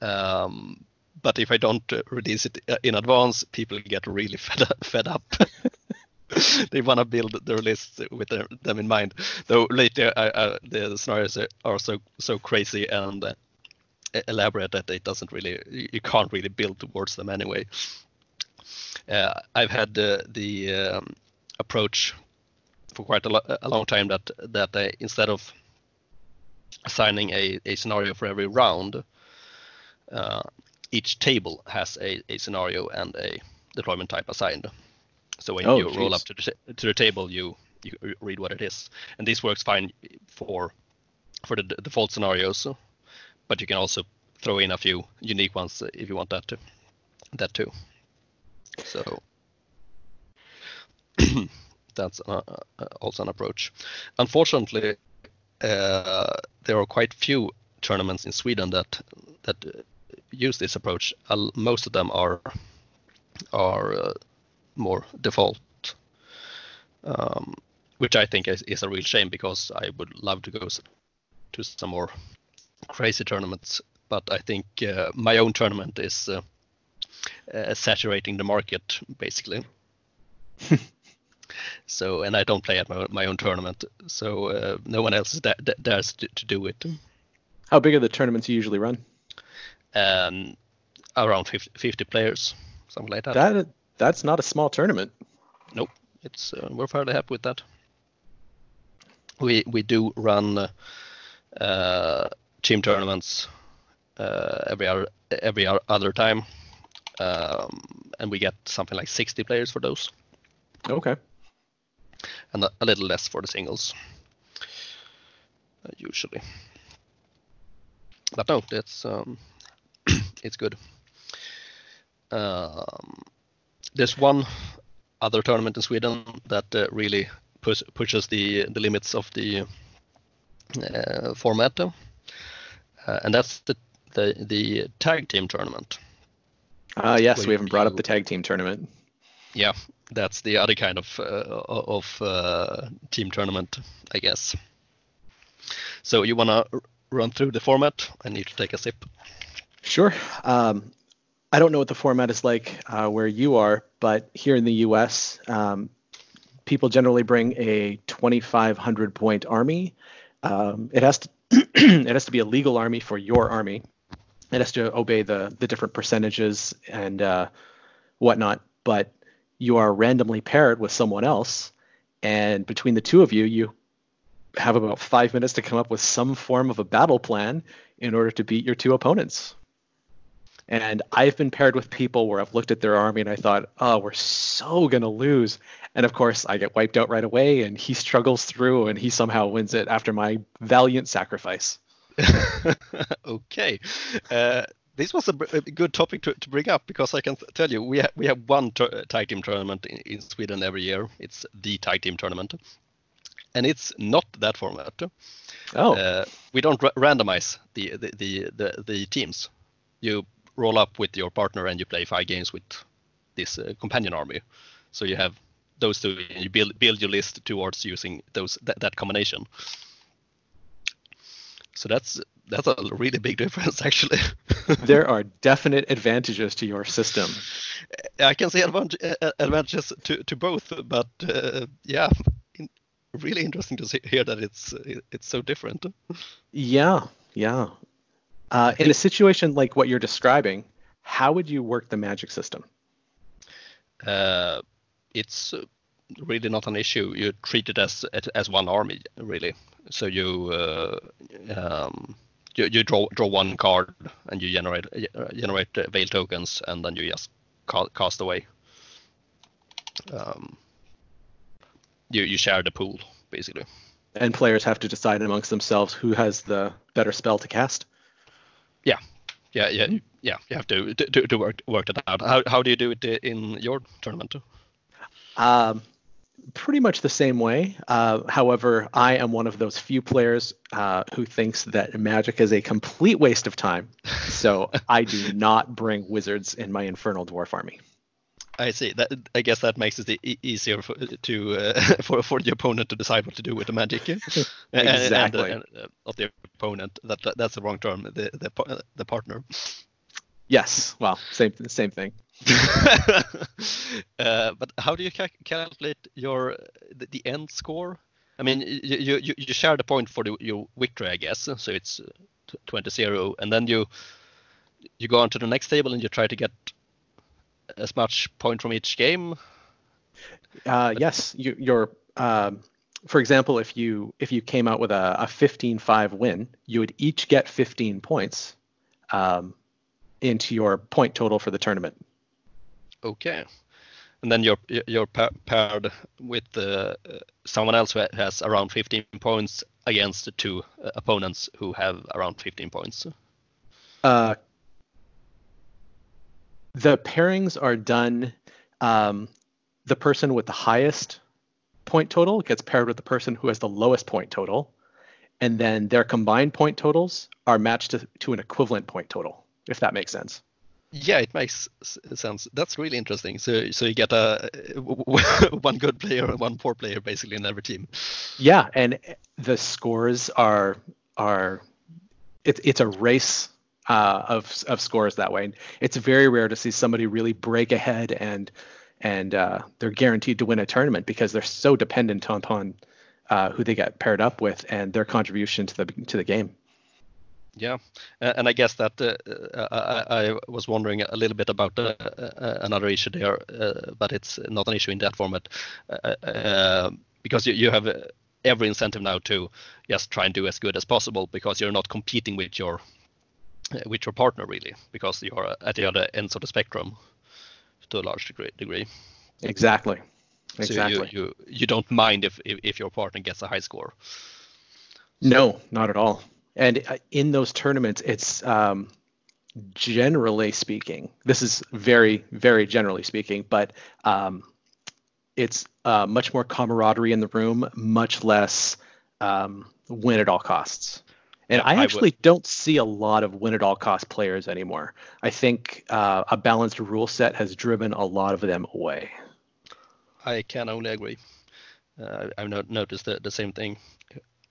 Um, but if I don't uh, release it uh, in advance, people get really fed up. Fed up. they want to build their lists with their, them in mind. Though later, I, the scenarios are so so crazy and uh, elaborate that it doesn't really you can't really build towards them anyway. Uh, I've had the, the um, approach for quite a, lo- a, long time that that uh, instead of assigning a, a scenario for every round, uh, each table has a, a scenario and a deployment type assigned. So when oh, you geez. roll up to the, to the table, you you read what it is, and this works fine for for the default scenarios but you can also throw in a few unique ones if you want that to that too. So that's also an approach. Unfortunately, uh, there are quite few tournaments in Sweden that that use this approach. most of them are are uh, more default, um, which I think is, is, a real shame because I would love to go to some more crazy tournaments, but I think uh, my own tournament is uh, uh, saturating the market basically. so, and I don't play at my, my own tournament, so uh, no one else da- da- dares to, to, do it. How big are the tournaments you usually run? Um, around 50, 50 players, something like that. That that's not a small tournament. Nope, it's uh, we're fairly happy with that. We we do run uh, team tournaments uh, every other every other time, um, and we get something like 60 players for those. Okay. And a, little less for the singles, uh, usually. But no, it's um, it's good. Um, there's one other tournament in Sweden that uh, really push, pushes the the limits of the uh, format, uh, and that's the, the the tag team tournament. Ah, yes, we haven't brought up the tag team tournament. Yeah, that's the other kind of uh, of uh, team tournament, I guess. So you wanna run through the format? I need to take a sip. Sure. Um, I don't know what the format is like uh, where you are, but here in the U.S., um, people generally bring a 2,500 point army. Um, it has to it has to be a legal army for your army. It has to obey the the different percentages and uh, whatnot. But you are randomly paired with someone else, and between the two of you, you have about five minutes to come up with some form of a battle plan in order to beat your two opponents. And I've been paired with people where I've looked at their army and I thought, oh, we're so going to lose. And of course, I get wiped out right away, and he struggles through and he somehow wins it after my valiant sacrifice. okay. Uh, this was a, a, good topic to, to bring up because I can tell you we, ha- we have one t- tag team tournament in, in, Sweden every year. It's the tag team tournament. And it's not that format. Oh. Uh, we don't r- randomize the, the, the, the, the teams. You roll up with your partner and you play five games with this uh, companion army. So you have those two, and you build build your list towards using those that, that combination. So that's that's a really big difference, actually. there are definite advantages to your system. I can see advantages to, to both, but uh, yeah, really interesting to see, hear that it's it's so different. Yeah, yeah. Uh, in a situation like what you're describing, how would you work the magic system? Uh, it's really not an issue. You treat it as as one army, really. So you uh, um, you, you, draw draw one card and you generate generate veil tokens, and then you just cast away. Um, you you share the pool basically. And players have to decide amongst themselves who has the better spell to cast. Yeah, yeah, yeah, yeah. You have to to, to work work that out. How how do you do it in your tournament? Um, pretty much the same way. Uh, however, I am one of those few players uh, who thinks that Magic is a complete waste of time. So I do not bring wizards in my Infernal Dwarf army. I see. That I guess that makes it e- easier for to uh, for for the opponent to decide what to do with the magic. exactly. And, and, uh, of the opponent. That, that, that's the wrong term. The the the partner. Yes. Well, same same thing. uh, but how do you ca- calculate your the, the, end score? I mean, you, you you share the point for the, your victory, I guess. So it's 20-0, and then you you go on to the next table and you try to get as much point from each game. Uh, yes, you, you're. Um, for example, if you if you came out with a, a 15-5 win, you would each get 15 points um, into your point total for the tournament. Okay, and then you're you're paired with uh, someone else who has around 15 points against the two uh, opponents who have around 15 points. Uh, the pairings are done. Um, the person with the highest point total gets paired with the person who has the lowest point total, and then their combined point totals are matched to, to an equivalent point total. If that makes sense. Yeah, it makes sense. That's really interesting. So, so you get a one good player and one poor player basically in every team. Yeah, and the scores are are it, it's a race uh, of of scores that way. It's very rare to see somebody really break ahead and and uh, they're guaranteed to win a tournament because they're so dependent upon uh, who they get paired up with and their contribution to the to the game. Yeah, and I guess that uh, uh, I, I, was wondering a little bit about uh, another issue there, but it's not an issue in that format because you, you have every incentive now to just try and do as good as possible because you're not competing with your with your partner really because you're at the other ends of the spectrum to a large degree. degree. Exactly. Exactly. So you, you you don't mind if, if if your partner gets a high score. No, not at all. And uh, in those tournaments, it's um, generally speaking, this is very, very generally speaking, but um, it's uh, much more camaraderie in the room, much less um, win at all costs. And I actually I don't see a lot of win at all cost players anymore. I think uh, a balanced rule set has driven a lot of them away. I can only agree. Uh, I've noticed the, the same thing.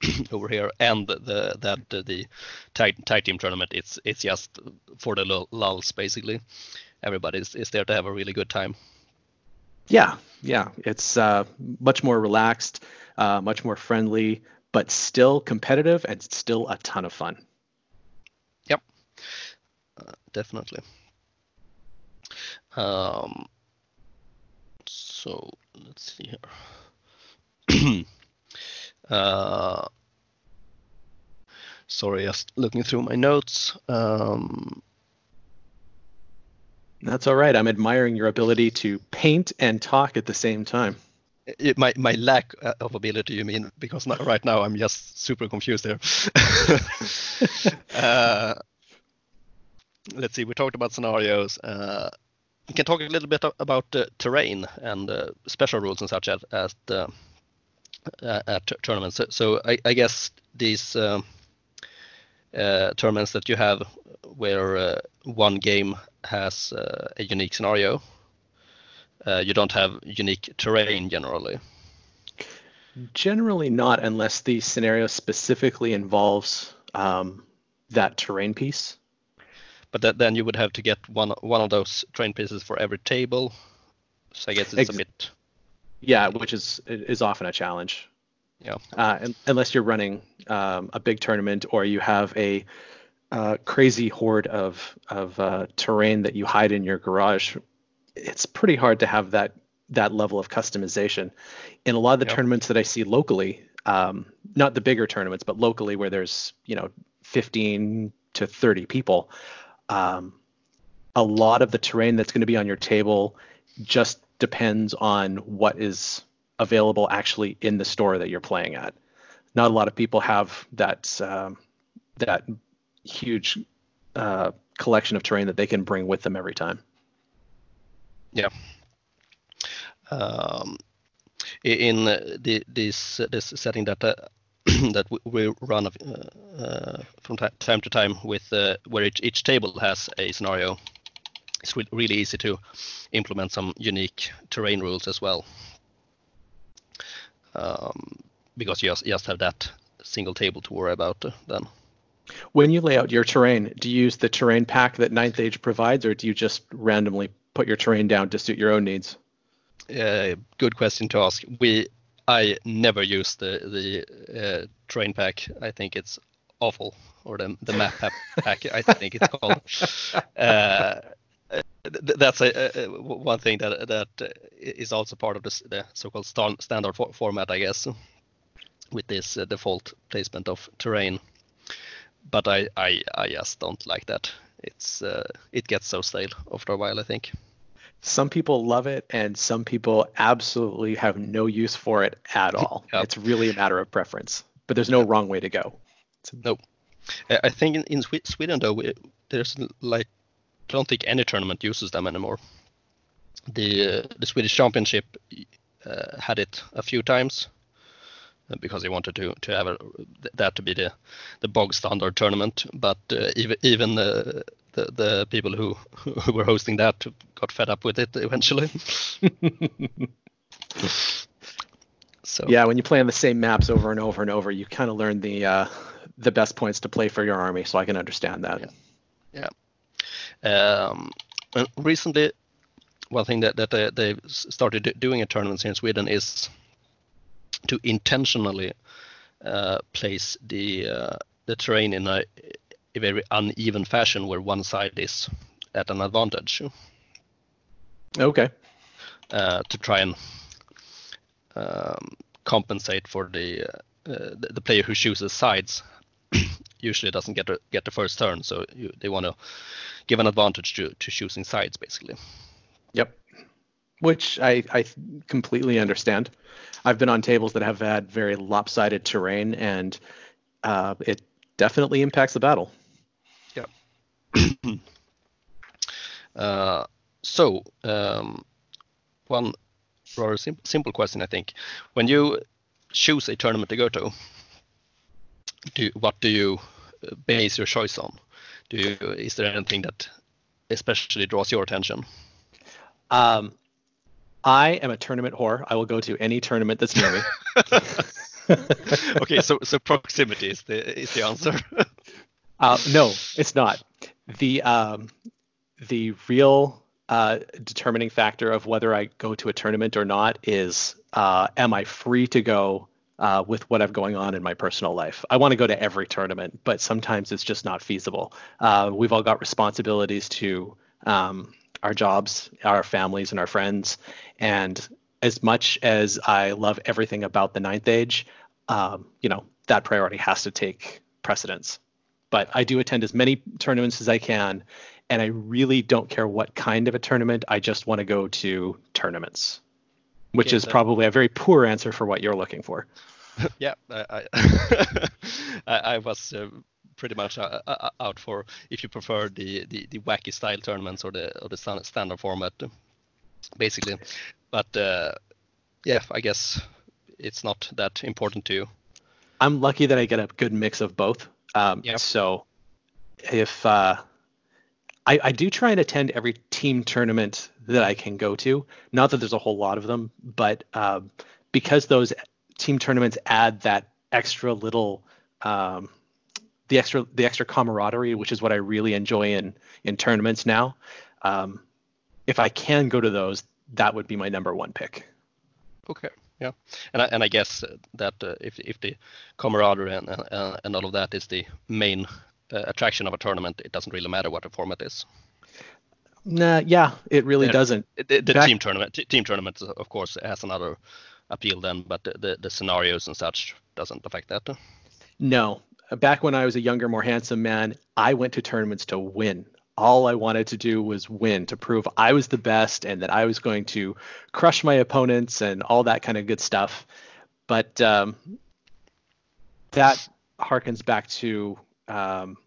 over here, and the that uh, the tag, tag team tournament it's it's just for the lulls basically. Everybody is, is there to have a really good time. Yeah, yeah, it's uh, much more relaxed, uh, much more friendly, but still competitive and still a ton of fun. Yep, uh, definitely. Um, so let's see here. Uh, sorry, just looking through my notes. Um, That's all right. I'm admiring your ability to paint and talk at the same time. It, my my lack of ability, you mean? Because not, right now I'm just super confused here. uh, let's see. We talked about scenarios. Uh, we can talk a little bit about uh, terrain and uh, special rules and such as the uh, at tournaments. So, so I, I, guess these uh, uh, tournaments that you have where uh, one game has uh, a unique scenario, uh, you don't have unique terrain generally. Generally not, unless the scenario specifically involves um, that terrain piece. But that, then you would have to get one one of those terrain pieces for every table. So I guess it's Ex- a bit yeah, which is is often a challenge. Yeah. Uh, unless you're running um, a big tournament or you have a uh, crazy horde of of uh, terrain that you hide in your garage, it's pretty hard to have that that level of customization. In a lot of the tournaments that I see locally, um, not the bigger tournaments, but locally where there's you know 15 to 30 people, um, a lot of the terrain that's going to be on your table just depends on what is available actually in the store that you're playing at. Not a lot of people have that um, that huge uh, collection of terrain that they can bring with them every time. Yeah. Um, in the, this this setting that uh, that we run uh, uh, from time to time with uh, where each, each table has a scenario it's re really easy to implement some unique terrain rules as well. Um, because you just, just have that single table to worry about uh, then. When you lay out your terrain, do you use the terrain pack that Ninth Age provides, or do you just randomly put your terrain down to suit your own needs? Uh, good question to ask. We I never use the the uh, terrain pack. I think it's awful, or the the map pack. I think it's called. Uh, that's a, a, one thing that that is also part of the, the so-called st standard for format, I guess, with this uh, default placement of terrain. But I, I I just don't like that. It's uh, it gets so stale after a while. I think. Some people love it, and some people absolutely have no use for it at all. yep. It's really a matter of preference. But there's no wrong way to go. No, I think in, in Sweden though, there's like I don't think any tournament uses them anymore. The uh, the Swedish Championship uh, had it a few times because he wanted to to have a, that to be the the bog standard tournament. But uh, even even the, the, the people who who were hosting that got fed up with it eventually. So Yeah, when you play on the same maps over and over and over, you kind of learn the uh, the best points to play for your army. So I can understand that. Yeah. Um, and recently, one thing that, that they, they've started doing at tournaments here in Sweden is to intentionally uh, place the uh, the terrain in a, a very uneven fashion where one side is at an advantage Okay. uh, to try and um, compensate for the, uh, the the player who chooses sides usually doesn't get a, get the first turn so you, they want to give an advantage to, to choosing sides basically Yep. Which I, I completely understand. I've been on tables that have had very lopsided terrain, and uh, it definitely impacts the battle. Uh, so, um, one rather sim- simple question, I think. When you choose a tournament to go to, do what do you uh, base your choice on? Do you, is there anything that especially draws your attention? Um, I am a tournament whore. I will go to any tournament that's near me. okay, so so proximity is the is the answer. Uh, no, it's not. The um, the real uh, determining factor of whether I go to a tournament or not is uh, am I free to go uh, with what I've going on in my personal life? I want to go to every tournament, but sometimes it's just not feasible. Uh, we've all got responsibilities to um, our jobs, our families, and our friends. And as much as I love everything about the ninth age, um, you know, that priority has to take precedence but I do attend as many tournaments as I can, and I really don't care what kind of a tournament. I just want to go to tournaments, which Okay, is so- probably a very poor answer for what you're looking for. yeah, I I, I, I was uh, pretty much uh, uh, out for if you prefer the, the, the wacky style tournaments or the or the standard format, basically. But uh, yeah, I guess it's not that important to you. I'm lucky that I get a good mix of both. Um, Yep. So if uh, I, I do try and attend every team tournament that I can go to, not that there's a whole lot of them, but um, because those team tournaments add that extra little um, the extra the extra camaraderie, which is what I really enjoy in in tournaments now. Um, if I can go to those, that would be my number one pick. Okay. Yeah, and I, and I guess uh, that uh, if if the camaraderie and uh, and all of that is the main uh, attraction of a tournament, it doesn't really matter what the format is. Nah, yeah, it really Yeah. doesn't. The, the Back- team tournament, team tournament, of course, has another appeal then, but the, the, the scenarios and such doesn't affect that. No. Back when I was a younger, more handsome man, I went to tournaments to win. All I wanted to do was win, to prove I was the best and that I was going to crush my opponents and all that kind of good stuff. But um, that harkens back to um,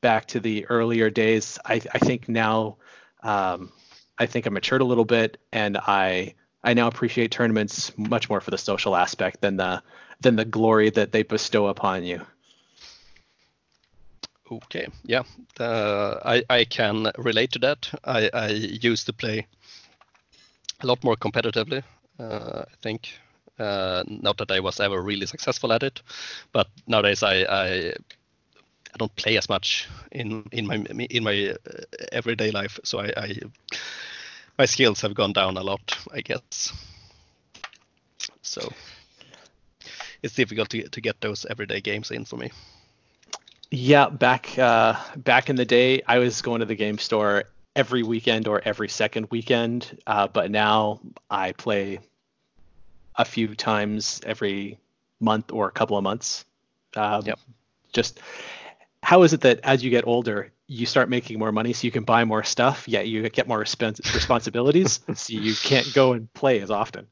back to the earlier days. I, I think now um, I think I matured a little bit, and I I now appreciate tournaments much more for the social aspect than the than the glory that they bestow upon you. Okay, yeah, uh, I I can relate to that. I I used to play a lot more competitively. Uh, I think uh, not that I was ever really successful at it, but nowadays I I, I don't play as much in in my in my uh, everyday life, so I, I my skills have gone down a lot, I guess. So it's difficult to to get those everyday games in for me. Yeah, back uh, back in the day, I was going to the game store every weekend or every second weekend, uh, but now I play a few times every month or a couple of months. Um, Yep. Just how is it that as you get older, you start making more money, so you can buy more stuff, yet you get more respons- responsibilities, so you can't go and play as often.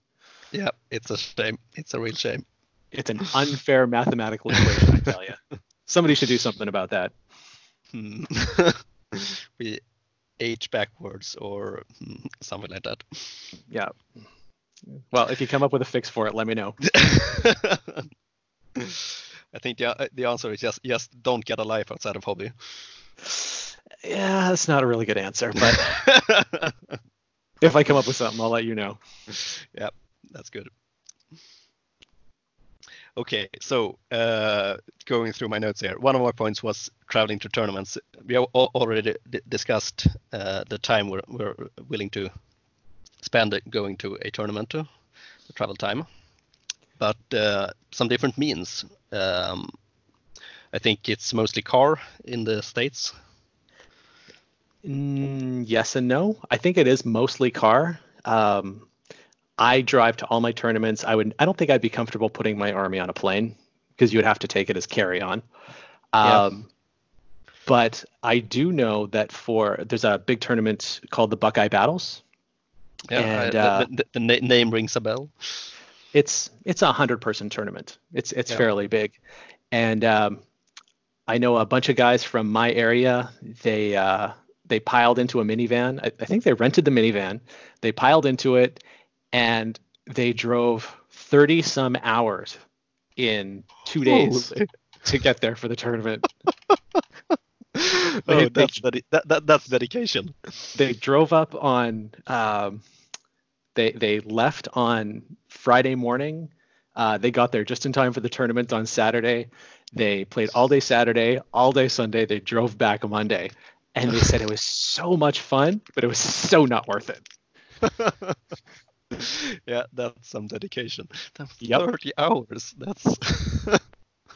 Yeah, it's a shame. It's a real shame. It's an unfair mathematical equation, I tell you. Somebody should do something about that. Hmm. we age backwards or hmm, something like that. Yeah. Well, if you come up with a fix for it, let me know. I think the, the answer is just just don't get a life outside of hobby. Yeah, that's not a really good answer, but if I come up with something, I'll let you know. yeah, that's good. Okay, so uh, going through my notes here, one of my points was traveling to tournaments. We have already discussed uh, the time we're, we're willing to spend going to a tournament, to, the travel time, but uh, some different means. Um, I think it's mostly car in the states. Mm, yes and no. I think it is mostly car. Um, I drive to all my tournaments. I would. I don't think I'd be comfortable putting my army on a plane because you would have to take it as carry on. Yeah. Um, But I do know that for there's a big tournament called the Buckeye Battles. Yeah, And, I- uh, the, the, the name rings a bell. It's it's a hundred person tournament. It's it's Yeah. fairly big, and um, I know a bunch of guys from my area. They uh, they piled into a minivan. I, I think they rented the minivan. They piled into it, and they drove thirty some hours in two days Holy. to get there for the tournament. oh, they- that's dedi- that, that, that's dedication. they drove up on um, they they left on Friday morning. Uh, they got there just in time for the tournament on Saturday. They played all day Saturday, all day Sunday. They drove back on Monday, and they said it was so much fun, but it was so not worth it. yeah, that's some dedication. That's Yep. 30 hours. That's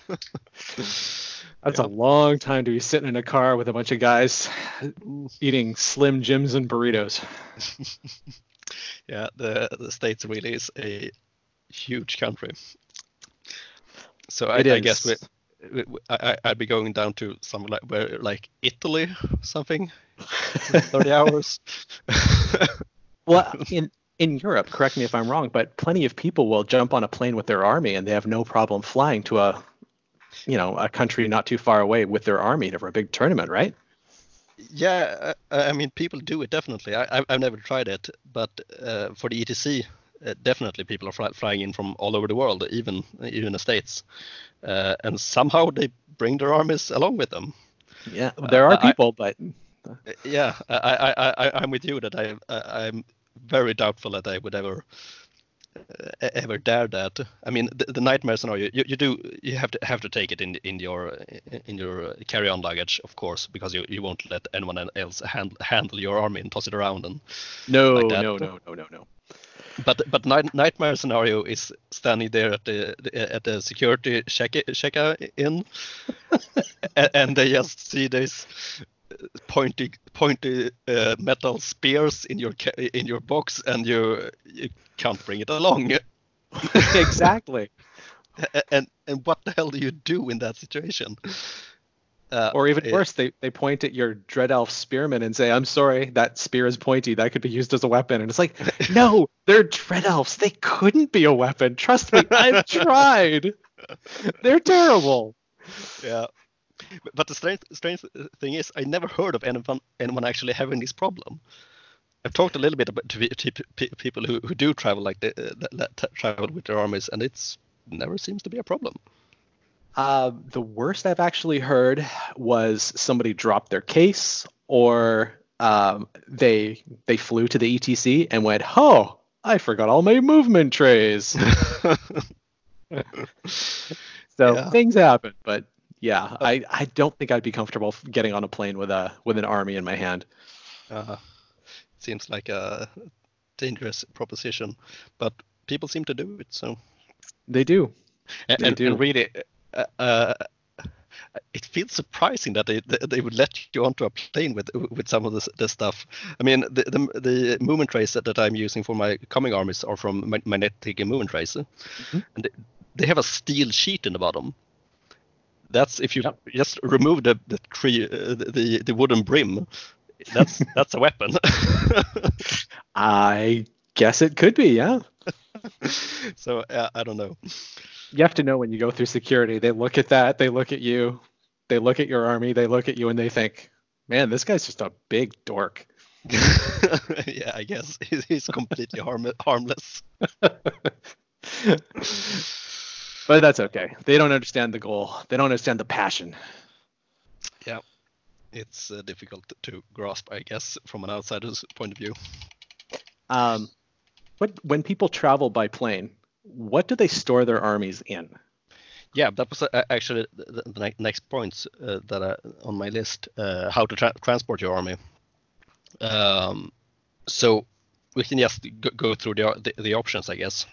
That's a long time to be sitting in a car with a bunch of guys eating Slim Jims and burritos. yeah, the the states really is a huge country. So I, I guess we, we, I, I'd be going down to somewhere like where like Italy, something, 30 hours. Well, in in Europe, correct me if I'm wrong, but plenty of people will jump on a plane with their army and they have no problem flying to a you know, a country not too far away with their army for a big tournament, right? Yeah, I, I mean, people do it definitely. I, I've- never tried it, but uh, for the ETC, uh, definitely people are fly, flying in from all over the world, even even the states, uh, and somehow they bring their armies along with them. Yeah, there are I- I- people, but Uh, Yeah, I, I, I, I- I'm with you that I, I, I'm very doubtful that I would ever, uh, ever dare that. I mean, the, the nightmare scenario, you, you do, you have to have to take it in in your in your carry-on luggage, of course, because you, you won't let anyone else hand, handle your army and toss it around. And no, like no, no, no, no, no. but but night, nightmare scenario is standing there at the, the at the security check check in, and, and they just see this pointy pointy uh, metal spears in your in your box, and you you can't bring it along. exactly. And and what the hell do you do in that situation? Uh, Or even worse, they, they point at your Dread Elf spearmen and say, I'm sorry, that spear is pointy. That could be used as a weapon. And it's like, no, they're Dread Elves. They couldn't be a weapon. Trust me, I've tried. They're terrible. Yeah. But- the strange, strange thing is, I never heard of anyone anyone actually having this problem. I've talked a little bit about to, to people who, who do travel like the, uh, that, that travel with their armies, and it's never seems to be a problem. Uh, the worst I've actually heard was somebody dropped their case or um, they they flew to the ETC and went, oh, I forgot all my movement trays. So Yeah. things happen, but yeah, I, I don't think I'd be comfortable getting on a plane with a with an army in my hand. uh, seems like a dangerous proposition, but people seem to do it. So They do. and, They and, do. and really, uh, uh, it feels surprising that they they they would let you onto a plane with with some of this, this stuff. I mean, the, the the movement trays that, that I'm using for my coming armies are from Ma- magnetic movement trays, Mm-hmm. and they, they have a steel sheet in the bottom. That's if you Yep. just remove the the tree uh, the, the wooden brim. That's that's a weapon. I guess it could be, yeah. so uh, I don't know. You have to know when you go through security, they look at that, they look at you, they look at your army, they look at you, and they think, man, this guy's just a big dork. yeah, I guess he's, he's completely harm, harmless. But that's okay. They don't understand the goal. They don't understand the passion. Yeah, it's uh, difficult to grasp, I guess, from an outsider's point of view. Um, what when people travel by plane, what do they store their armies in? Yeah, that was uh, actually the, the next points uh, that are on my list. Uh, how to tra- transport your army. Um, so we can just go, go through the, the, the options, I guess.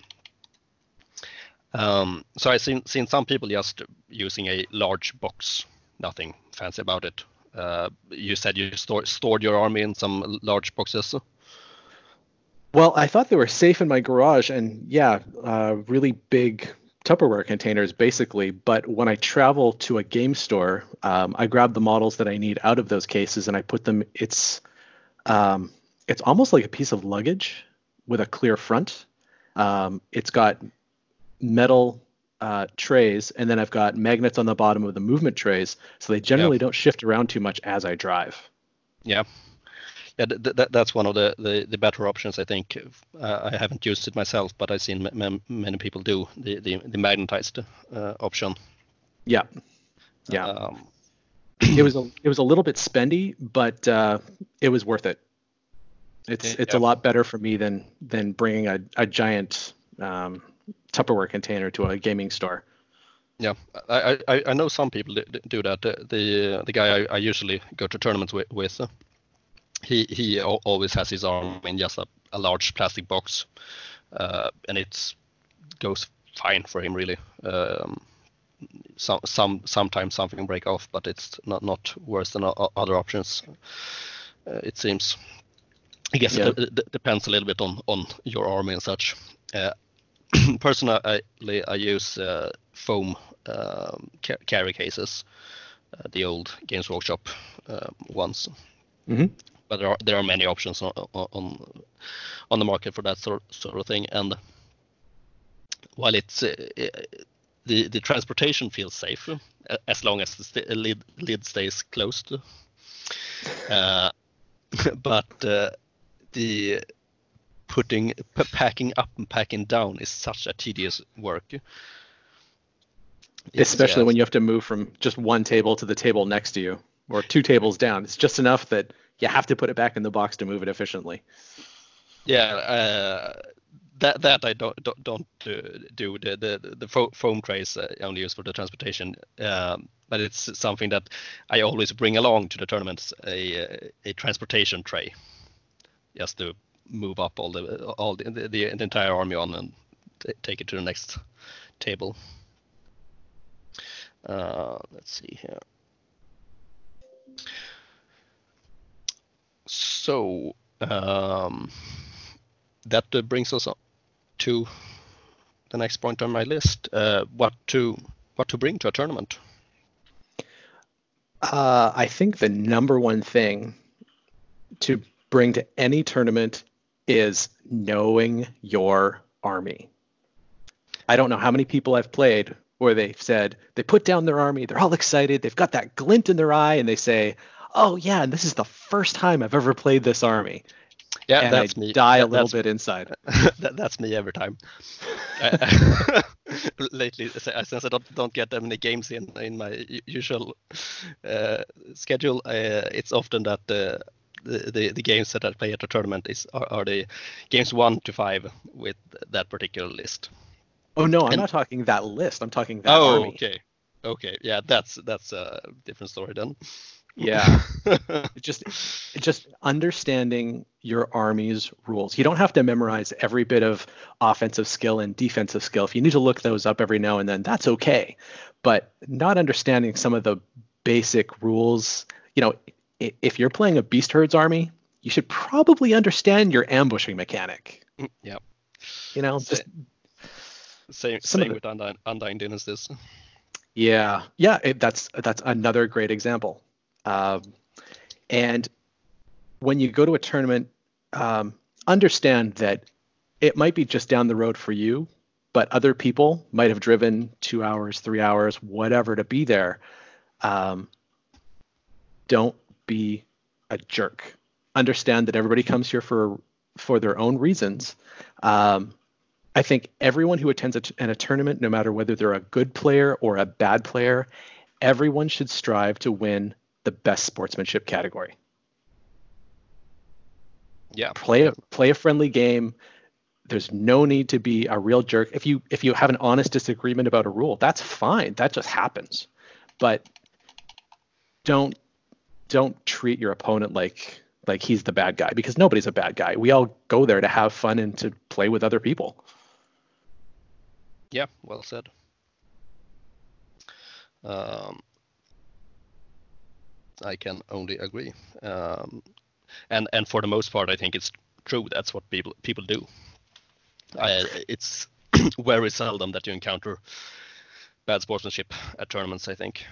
Um, so I've seen seen some people just using a large box, nothing fancy about it. Uh, you said you store, stored your army in some large boxes. Well, I thought they were safe in my garage, and yeah, uh, really big Tupperware containers, basically. But when I travel to a game store, um, I grab the models that I need out of those cases, and I put them. It's um, it's almost like a piece of luggage with a clear front. Um, it's got metal uh, trays, and then I've got magnets on the bottom of the movement trays, so they generally don't shift around too much as I drive. Yeah, yeah, th- th- that's one of the, the, the better options. I think uh, I haven't used it myself, but I've seen m- m- many people do the the, the magnetized uh, option. Yeah, yeah. Um, it was a it was a little bit spendy, but uh, it was worth it. It's it's yeah. a lot better for me than than bringing a, a giant um, Tupperware container to a gaming store. Yeah, I, I, I know some people do that. The the, guy I, I usually go to tournaments with, with he he always has his arm in just a, a large plastic box, uh, and it goes fine for him really. Um, some some sometimes something break off, but it's not not worse than other options. Uh, it seems. I guess yeah. it, it, depends a little bit on on your army and such. Uh, personally, I use uh, foam um, ca- carry cases, uh, the old Games Workshop uh, ones. Mm-hmm. But there are there are many options on on, on the market for that sort sort of thing, and while it's uh, the the transportation feels safe as long as the st- lid lid stays closed. Uh, but uh, the putting packing up and packing down is such a tedious work. Especially yeah. when you have to move from just one table to the table next to you or two tables down. It's just enough that you have to put it back in the box to move it efficiently. Yeah uh, that that I don't don't, don't uh, do the the the foam trays I only use for the transportation um, but it's something that I always bring along to the tournaments a a transportation tray. Just to move up all the all the, the, the entire army on and t- take it to the next table. Uh, let's see here. So um, that brings us to the next point on my list. Uh, what to what to bring to a tournament? Uh, I think the number one thing to bring to any tournament is knowing your army. I don't know how many people I've played where they've said they put down their army, they're all excited, they've got that glint in their eye, and they say, "Oh yeah, and this is the first time I've ever played this army." Yeah, and that's I me. Die yeah, a little bit inside. that, that's me every time. lately, since I don't, don't get that many games in in my usual uh, schedule, uh, it's often that uh, the, the, the games that I play at a tournament is are, are, the games one to five with that particular list. Oh no, I'm and, not talking that list. I'm talking that oh, army. okay, okay, yeah, that's that's a different story then. Yeah, just just understanding your army's rules. You don't have to memorize every bit of offensive skill and defensive skill. If you need to look those up every now and then, that's okay. But not understanding some of the basic rules, you know, if you're playing a beast herds army, you should probably understand your ambushing mechanic. Mm, yep. You know, just same same with Undying, Undying Dynasties. Yeah, yeah, it, that's that's another great example. Um, and when you go to a tournament, um, understand that it might be just down the road for you, but other people might have driven two hours, three hours, whatever to be there. Um, don't be a jerk. Understand that everybody comes here for for their own reasons. Um, I think everyone who attends a, tournament, no matter whether they're a good player or a bad player, everyone should strive to win the best sportsmanship category. Yeah. Play a play a friendly game. there's no need to be a real jerk. If you if you have an honest disagreement about a rule, that's fine. That just happens. But don't don't treat your opponent like like he's the bad guy because nobody's a bad guy. We all go there to have fun and to play with other people. Yeah, well said. Um, I can only agree. Um, and and for the most part, I think it's true. That's what people people do. I, it's very seldom that you encounter bad sportsmanship at tournaments. I think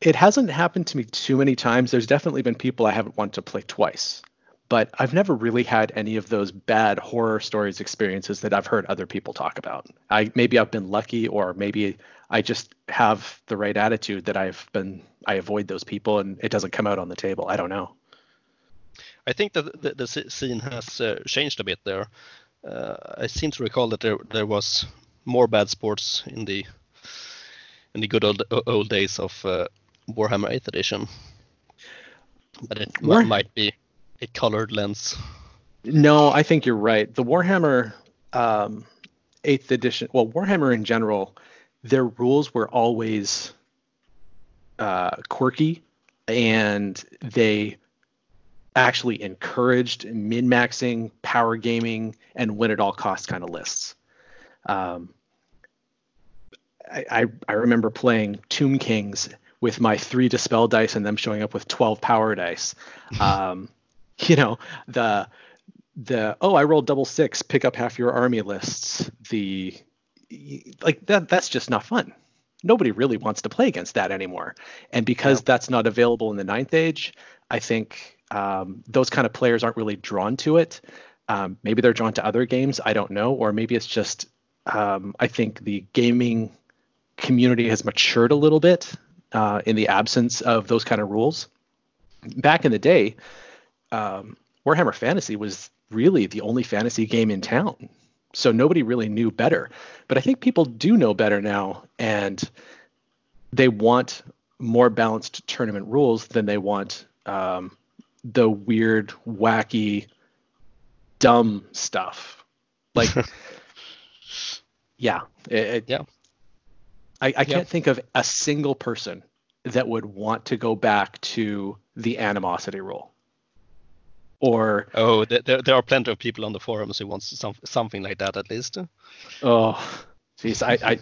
it hasn't happened to me too many times. There's definitely been people I haven't wanted to play twice, but I've never really had any of those bad horror stories experiences that I've heard other people talk about. I maybe I've been lucky, or maybe I just have the right attitude that I've been. I avoid those people, and it doesn't come out on the table. I don't know. I think that the, the scene has uh, changed a bit there. Uh, I seem to recall that there there was more bad sports in the in the good old old days of uh, Warhammer 8th edition, but it War- might be a colored lens. No, I think you're right. The Warhammer um, 8th edition, well, Warhammer in general, their rules were always uh, quirky and they actually encouraged min maxing, power gaming, and win at all costs kind of lists. Um, I, I, I remember playing Tomb Kings with my three dispel dice and them showing up with 12 power dice. Um, you know, the the oh, I rolled double six, pick up half your army lists. The like that that's just not fun. Nobody really wants to play against that anymore. And because yeah. that's not available in the ninth age, I think um, those kind of players aren't really drawn to it. Um, maybe they're drawn to other games. I don't know. Or maybe it's just um, I think the gaming community has matured a little bit uh, in the absence of those kind of rules. Back in the day, um, Warhammer Fantasy was really the only fantasy game in town. So nobody really knew better. But I think people do know better now, and they want more balanced tournament rules than they want um, the weird, wacky, dumb stuff. Like, yeah, it, yeah. I, I can't think of a single person that would want to go back to the animosity rule. Or oh, there, there are plenty of people on the forums who want some, something like that at least. Oh, jeez, I, I,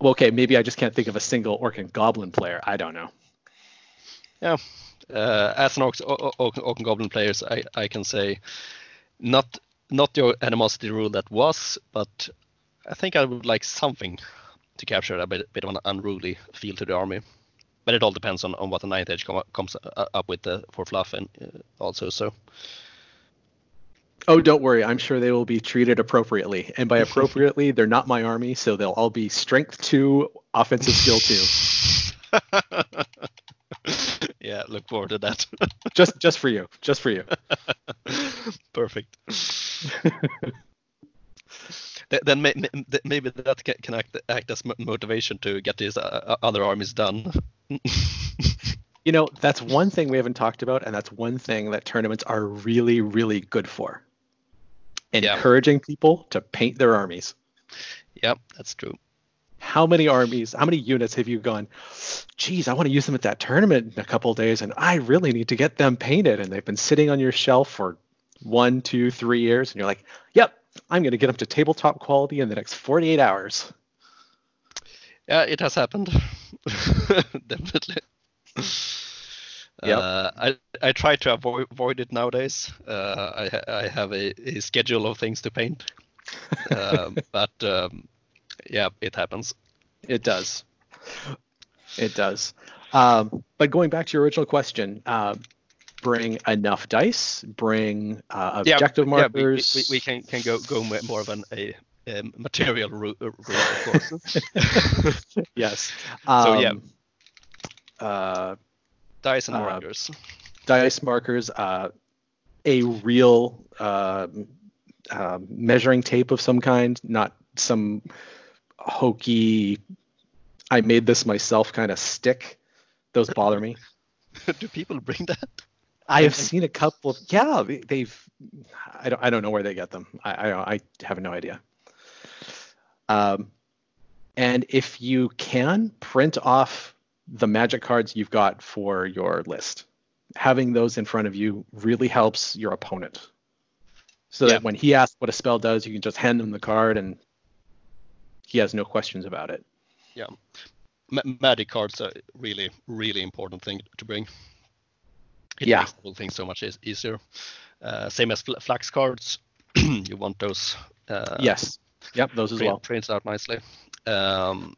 well, okay, maybe I just can't think of a single orc and goblin player. I don't know. Yeah, uh, as an orc, orc, orc and goblin players, I, I can say not not your animosity rule that was, but I think I would like something to capture a bit, bit of an unruly feel to the army. But it all depends on, on what the ninth age com- comes up with uh, for fluff and uh, also so. Oh, don't worry. I'm sure they will be treated appropriately. And by appropriately, they're not my army, so they'll all be strength two, offensive skill two. yeah, look forward to that. just just for you. Just for you. Perfect then maybe that can act, act as motivation to get these uh, uh, other armies done. you know, that's one thing we haven't talked about, and that's one thing that tournaments are really, really good for. Encouraging yeah. people to paint their armies. Yep, that's true. How many armies, how many units have you gone, geez, I want to use them at that tournament in a couple days, and I really need to get them painted. And they've been sitting on your shelf for one, two, three years, and you're like, yep, I'm going to get them to tabletop quality in the next 48 hours. Yeah, it has happened. Definitely. Yep. Uh, I I try to avoid, avoid it nowadays. Uh, I I have a, a, schedule of things to paint, uh, but um, yeah, it happens. It does. It does. Um, but going back to your original question, uh, bring enough dice, bring uh, objective yeah, markers. Yeah, we, we, we, can, can go go more of an a, a material route, of course. yes. Um, so yeah. Uh, dice and uh, markers. Dice markers. Uh, a real um, um, measuring tape of some kind, not some hokey. I made this myself kind of stick. Those bother me. Do people bring that? I have seen a couple. Of, yeah, they've. I don't. I don't know where they get them. I. I, I have no idea. Um, and if you can print off the magic cards you've got for your list, having those in front of you really helps your opponent. So yeah. that when he asks what a spell does, you can just hand him the card and he has no questions about it. Yeah. M- magic cards are really, really important thing to bring. It yeah. makes the whole thing so much easier. Uh, same as fl- flux cards. you want those. Uh, yes. Yep, those as print, well. Prints out nicely. Um,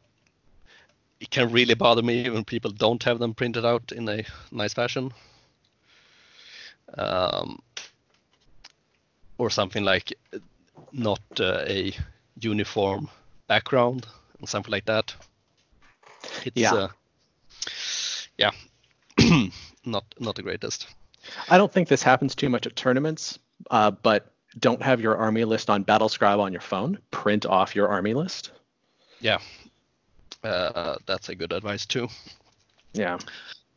it can really bother me when people don't have them printed out in a nice fashion. Um, or something like not uh, a uniform background and something like that. It's, yeah. Uh, yeah, not not the greatest. I don't think this happens too much at tournaments, uh, but don't have your army list on Battlescribe on your phone. Print off your army list. Yeah, uh, that's a good advice too. Yeah.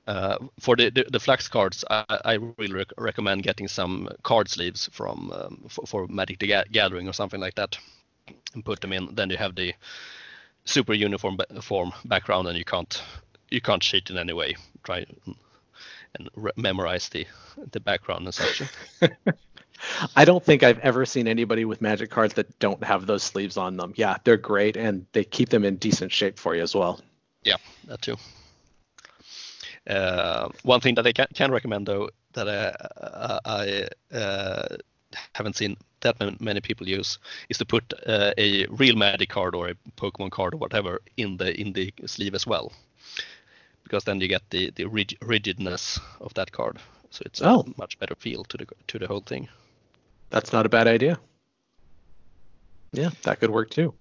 Uh, for the, the, the flux cards, I, I really rec- recommend getting some card sleeves from um, for, for, Magic the Gathering or something like that, and put them in. Then you have the super uniform ba- form background, and you can't you can't cheat in any way. Try and re- memorize the the background and such. I don't think I've ever seen anybody with magic cards that don't have those sleeves on them. Yeah, they're great and they keep them in decent shape for you as well. Yeah, that too. Uh, one thing that I can, can recommend though that I, I uh, haven't seen that many people use is to put uh, a real Magic card or a Pokemon card or whatever in the in the sleeve as well, because then you get the the rig- rigidness of that card, so it's oh. a much better feel to the to the whole thing. That's not a bad idea. Yeah, that could work too.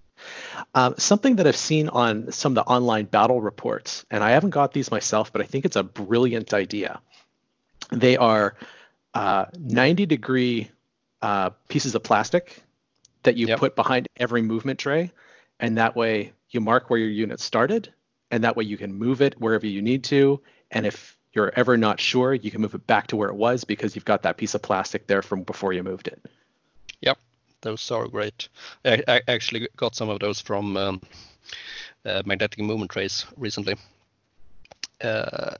Um, something that I've seen on some of the online battle reports, and I haven't got these myself, but I think it's a brilliant idea. They are uh, 90 degree uh, pieces of plastic that you yep. put behind every movement tray, and that way you mark where your unit started, and that way you can move it wherever you need to. And if you're ever not sure, you can move it back to where it was because you've got that piece of plastic there from before you moved it. Yep. Those are great. I, I actually got some of those from um, uh, magnetic movement trays recently. Uh,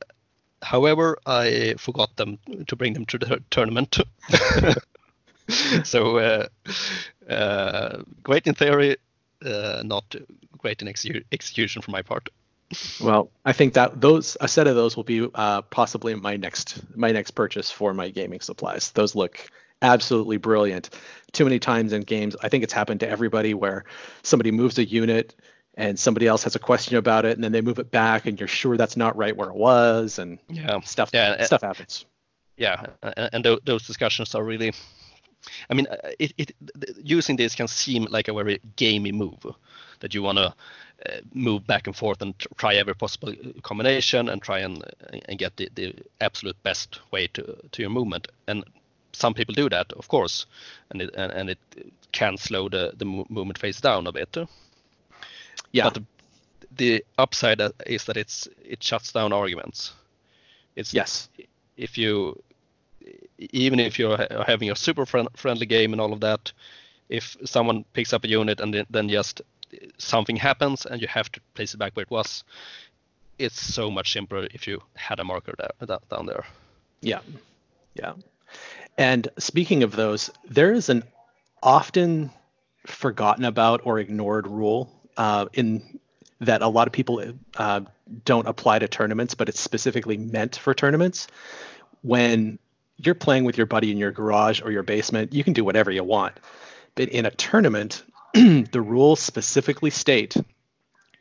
however, I forgot them to bring them to the tournament. so uh, uh, great in theory, uh, not great in execu- execution for my part. Well, I think that those a set of those will be uh, possibly my next my next purchase for my gaming supplies. Those look absolutely brilliant. Too many times in games, I think it's happened to everybody where somebody moves a unit and somebody else has a question about it, and then they move it back, and you're sure that's not right where it was, and yeah, stuff yeah, stuff happens. Yeah, and those discussions are really. I mean, uh, it, it using this can seem like a very gamey move that you want to uh, move back and forth and try every possible combination and try and and get the, the absolute best way to to your movement. And some people do that, of course, and it and, and it can slow the the movement phase down a bit. Yeah. But the, the upside is that it's it shuts down arguments. It's yes. If you even if you're having a super friend, friendly game and all of that, if someone picks up a unit and then just something happens and you have to place it back where it was, it's so much simpler if you had a marker there, down there. Yeah, yeah. And speaking of those, there is an often forgotten about or ignored rule uh, in that a lot of people uh, don't apply to tournaments, but it's specifically meant for tournaments. When you're playing with your buddy in your garage or your basement, you can do whatever you want. But in a tournament, the rules specifically state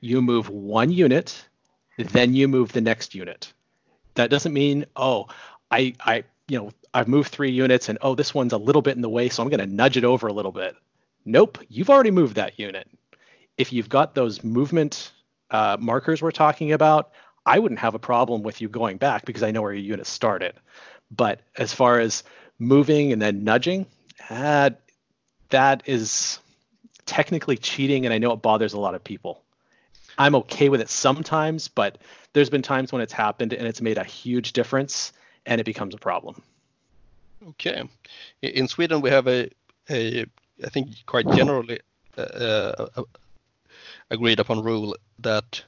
you move one unit, then you move the next unit. That doesn't mean, oh, I, I, you know, I've moved three units and oh, this one's a little bit in the way, so I'm going to nudge it over a little bit. Nope, you've already moved that unit. If you've got those movement uh, markers we're talking about, I wouldn't have a problem with you going back because I know where your unit started. But as far as moving and then nudging, uh, that is technically cheating, and I know it bothers a lot of people. I'm okay with it sometimes, but there's been times when it's happened and it's made a huge difference and it becomes a problem. Okay. In Sweden, we have a, a I think quite generally uh, uh, agreed upon rule that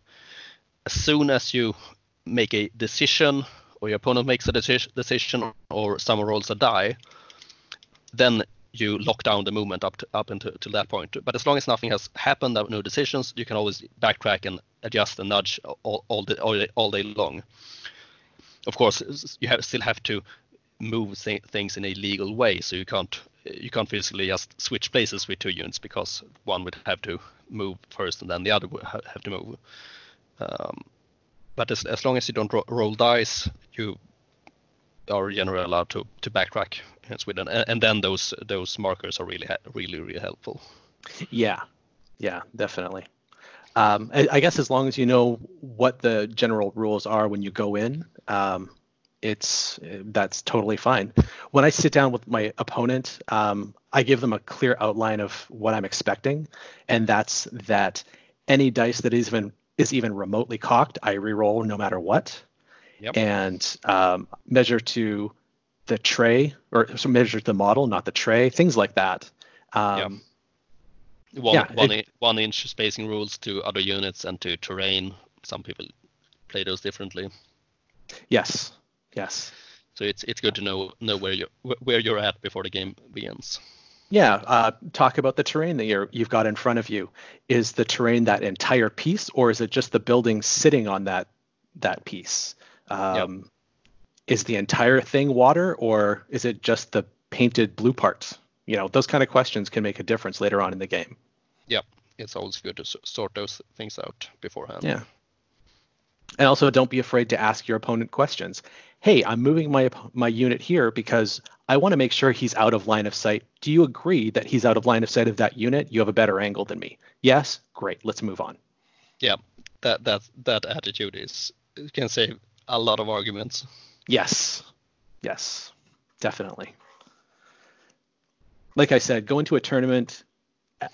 as soon as you make a decision or your opponent makes a decision or someone rolls a die, then you lock down the movement up to, up until to that point. But as long as nothing has happened, no decisions, you can always backtrack and adjust and nudge all, all, the, all, day, all day long. Of course, you have, still have to move th- things in a legal way, so you can't you can't physically just switch places with two units because one would have to move first and then the other would have to move. Um, but as, as long as you don't ro- roll dice, you are generally allowed to, to backtrack in Sweden, and, and then those those markers are really really really helpful. Yeah, yeah, definitely. Um, I, I, guess as long as you know what the general rules are when you go in, um, it's that's totally fine. When I sit down with my opponent, um, I give them a clear outline of what I'm expecting, and that's that any dice that is even is even remotely cocked, I reroll no matter what, yep. and um, measure to the tray or so measure to the model, not the tray, things like that. Um, yep. One, yeah, one, it, one inch spacing rules to other units and to terrain. Some people play those differently. Yes, Yes. So it's it's good to know know where you where you're at before the game begins. Yeah, uh, talk about the terrain that you're you've got in front of you. Is the terrain that entire piece, or is it just the building sitting on that that piece? Um, yep. Is the entire thing water, or is it just the painted blue parts? You know, those kind of questions can make a difference later on in the game. Yep, it's always good to sort those things out beforehand. Yeah. And also, don't be afraid to ask your opponent questions hey, I'm moving my my unit here because I want to make sure he's out of line of sight. Do you agree that he's out of line of sight of that unit? You have a better angle than me. Yes, great. Let's move on. Yeah, that that that attitude is can save a lot of arguments. Yes, yes, definitely. Like I said, go into a tournament.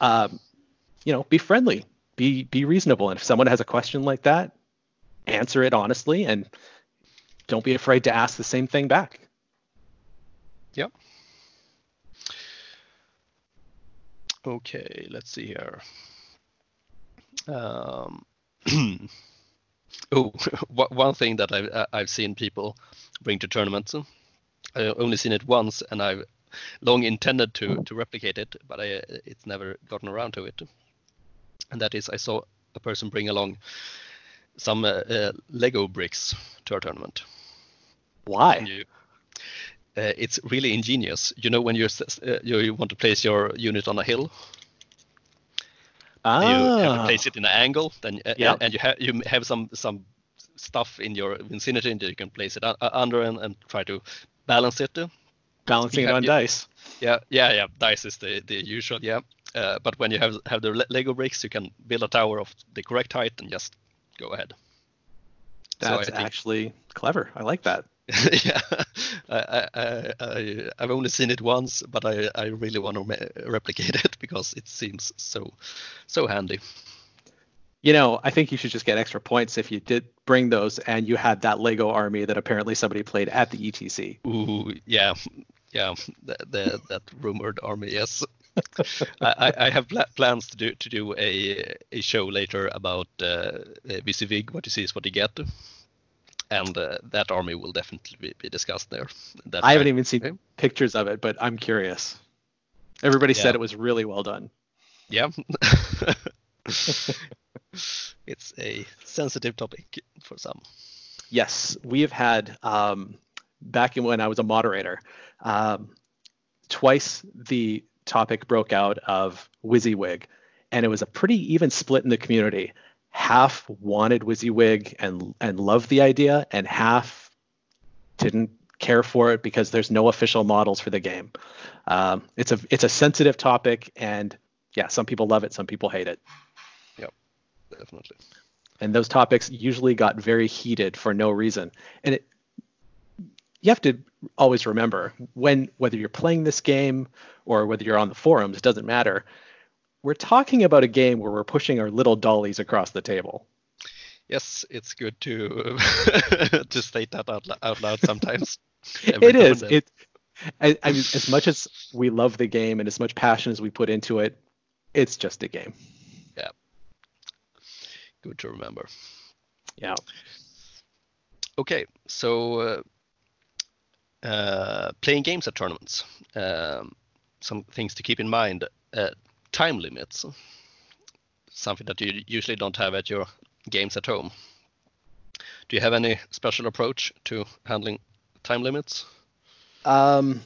Um, you know, be friendly, be be reasonable, and if someone has a question like that, answer it honestly and don't be afraid to ask the same thing back. Yep. Okay, let's see here. Um, oh, one thing that I've I've seen people bring to tournaments. I've only seen it once, and I've long intended to to replicate it, but I it's never gotten around to it. And that is, I saw a person bring along some uh, uh, Lego bricks to our tournament. Why? You, uh, it's really ingenious. You know when you're, uh, you want to place your unit on a hill. Ah. You have to place it in an angle, then uh, yep. and you have you have some some stuff in your vicinity that you can place it under and, and try to balance it. Balancing it on dice. Yeah, yeah, yeah. Dice is the, the usual. Yeah, uh, but when you have have the Lego bricks, you can build a tower of the correct height and just go ahead. That's so actually clever. I like that. yeah, I, I, I, have only seen it once, but I, I really want to replicate it because it seems so, so handy. You know, I think you should just get extra points if you did bring those and you had that Lego army that apparently somebody played at the ETC. Ooh, yeah, yeah, the, the that rumored army, yes. I, I have pl- plans to do to do a a show later about uh, WYSIWYG. What you see is what you get and uh, that army will definitely be, be discussed there. That I haven't even seen game. pictures of it, but I'm curious. Everybody yeah. said it was really well done. Yeah. it's a sensitive topic for some. Yes, we have had um, back when I was a moderator, um, twice the topic broke out of WYSIWYG, and it was a pretty even split in the community half wanted WYSIWYG and and loved the idea, and half didn't care for it because there's no official models for the game. Um, it's a it's a sensitive topic, and yeah, some people love it, some people hate it. Yep, definitely. And those topics usually got very heated for no reason, and it you have to always remember when whether you're playing this game or whether you're on the forums, it doesn't matter we're talking about a game where we're pushing our little dollies across the table. Yes, it's good to to state that out, out loud sometimes. it is. It I, I mean, as much as we love the game and as much passion as we put into it, it's just a game. Yeah. Good to remember. Yeah. Okay, so uh, uh, playing games at tournaments. Um, some things to keep in mind. Uh, time limits. Something that you usually don't have at your games at home. Do you have any special approach to handling time limits? Um,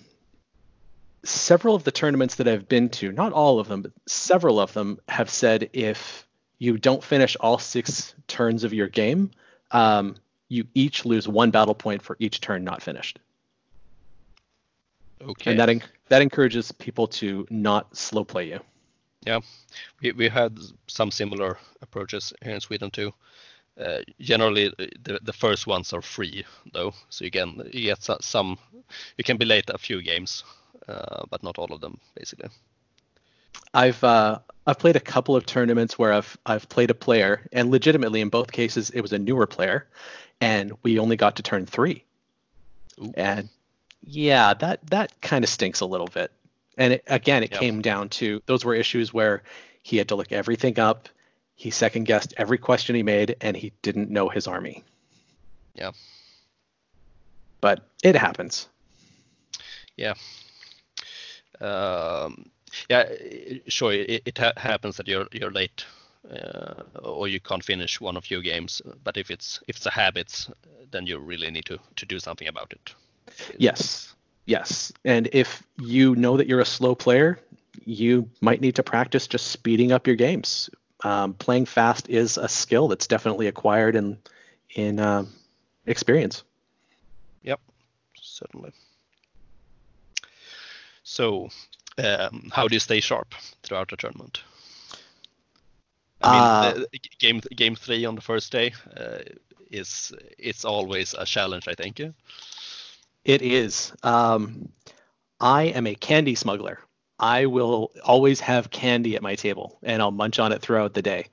several of the tournaments that I've been to, not all of them, but several of them have said if you don't finish all six turns of your game, um, you each lose one battle point for each turn not finished. Okay. And that that encourages people to not slow play you. Yeah, we, we had some similar approaches here in Sweden too. Uh, generally, the the first ones are free though, so you can you get some. You can be late a few games, uh, but not all of them, basically. I've uh, I've played a couple of tournaments where I've I've played a player, and legitimately in both cases it was a newer player, and we only got to turn three. Ooh. And yeah, that that kind of stinks a little bit. And it, again, it Yeah. came down to those were issues where he had to look everything up. He second guessed every question he made, and he didn't know his army. Yeah. But it happens. Yeah. Um, yeah, sure. It, it ha- happens that you're you're late, uh, or you can't finish one of your games. But if it's if it's a habit, then you really need to to do something about it. Yes. Yes. And if you know that you're a slow player, you might need to practice just speeding up your games. Um, playing fast is a skill that's definitely acquired in in um experience. Yep, certainly. So, um, how do you stay sharp throughout the tournament? I mean, Uh, the game game three on the first day uh, is it's always a challenge. I think. It is. Um, I am a candy smuggler. I will always have candy at my table, and I'll munch on it throughout the day.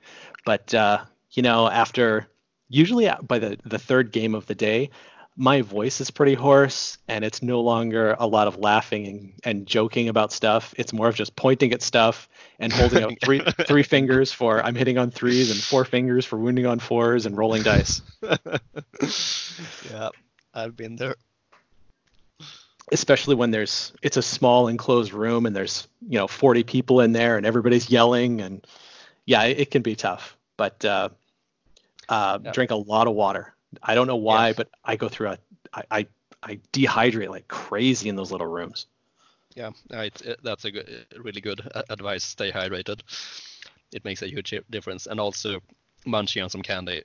But uh, you know, after usually by the the third game of the day, my voice is pretty hoarse, and it's no longer a lot of laughing and, and joking about stuff. It's more of just pointing at stuff and holding out three three fingers for I'm hitting on threes and four fingers for wounding on fours and rolling dice. yeah, I've been there. Especially when there's it's a small enclosed room and there's you know 40 people in there and everybody's yelling and yeah it, it can be tough but uh, uh, drink a lot of water i don't know why Yeah. but i go through a I, I i dehydrate like crazy in those little rooms Yeah, it's, it, that's a good, really good advice. Stay hydrated. It makes a huge difference, and also munching on some candy,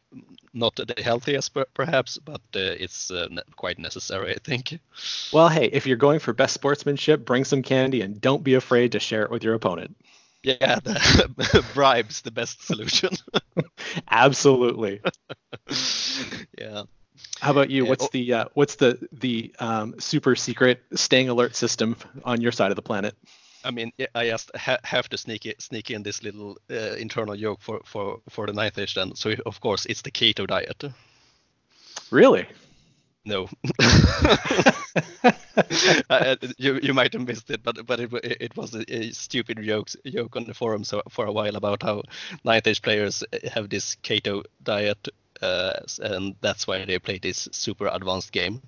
not the healthiest per- perhaps, but uh, it's uh, quite necessary, I think. well hey if you're going for best sportsmanship bring some candy and don't be afraid to share it with your opponent Yeah, the bribes the best solution. absolutely yeah. how about you what's oh- the uh, what's the the um, super secret staying alert system on your side of the planet I mean, I just ha- have to sneak it, sneak in this little uh, internal joke for, for, for the ninth age then. So of course it's the keto diet. really No. uh, you you might have missed it, but but it it was a, a stupid joke joke on the forum so for a while about how ninth age players have this keto diet, uh, and that's why they play this super advanced game.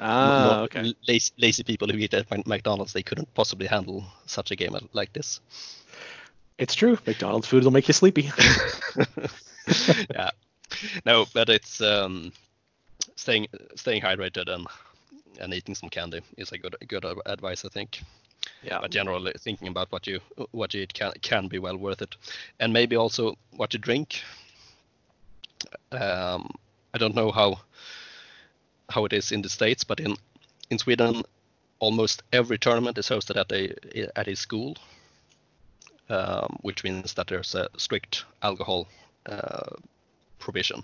Ah okay Lazy, lazy people who eat at McDonald's they couldn't possibly handle such a game like this. It's true. McDonald's food will make you sleepy. yeah. No, but it's um, staying staying hydrated and and eating some candy is a good good advice, I think. Yeah. But generally, thinking about what you what you eat can can be well worth it, and maybe also what you drink. Um, I don't know how how it is in the states, but in in Sweden, almost every tournament is hosted at a at a school, um, which means that there's a strict alcohol uh, provision.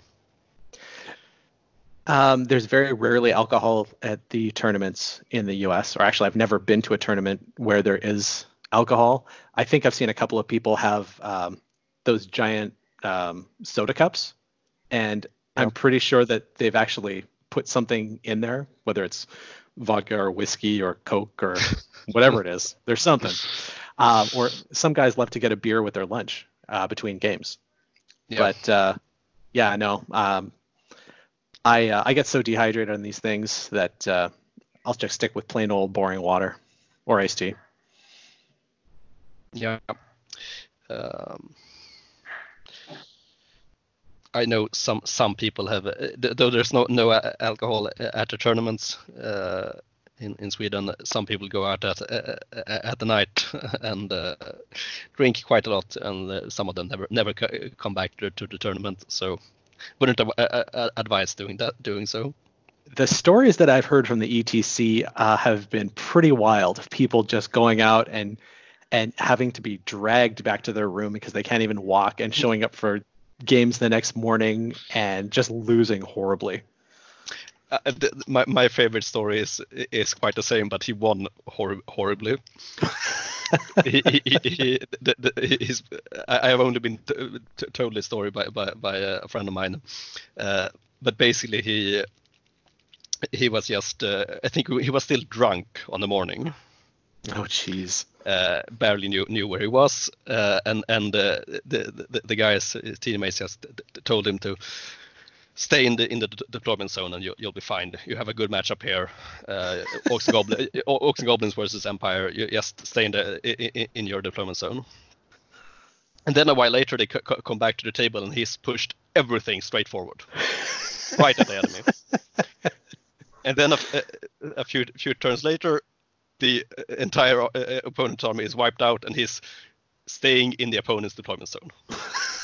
Um, there's very rarely alcohol at the tournaments in the U.S. Or actually, I've never been to a tournament where there is alcohol. I think I've seen a couple of people have um, those giant um, soda cups, and I'm pretty sure that they've actually put something in there, whether it's vodka or whiskey or Coke or whatever it is. There's something. Um, or some guys love to get a beer with their lunch uh, between games. Yeah. But uh, yeah, no. Um, I uh, I get so dehydrated on these things that uh, I'll just stick with plain old boring water or iced tea. Yeah. Um, I know some some people have, uh, though there's no no alcohol at the tournaments uh, in in Sweden. Some people go out at uh, at the night and uh, drink quite a lot, and uh, some of them never never come back to, to the tournament. So, wouldn't advise doing that doing so. The stories that I've heard from the ETC uh, have been pretty wild. People just going out and and having to be dragged back to their room because they can't even walk and showing up for games the next morning and just losing horribly. Uh, th- my my favorite story is is quite the same, but he won hor- horribly. he, he, he, the, the, his, I have only been t- t- told this story by by, by a friend of mine, uh, but basically he he was just uh, I think he was still drunk on the morning. Oh jeez. Uh, barely knew knew where he was, uh, and and uh, the, the the guys his teammates just told him to stay in the in the deployment zone and you, will be fine. You have a good matchup here. Uh, Orcs, and Goblin, Orcs and Goblins versus Empire. You just stay in the in, in your deployment zone. And then a while later, they c- come back to the table and he's pushed everything straight forward, right at the enemy. and then a, a, few few turns later, the entire uh, opponent's army is wiped out and he's staying in the opponent's deployment zone.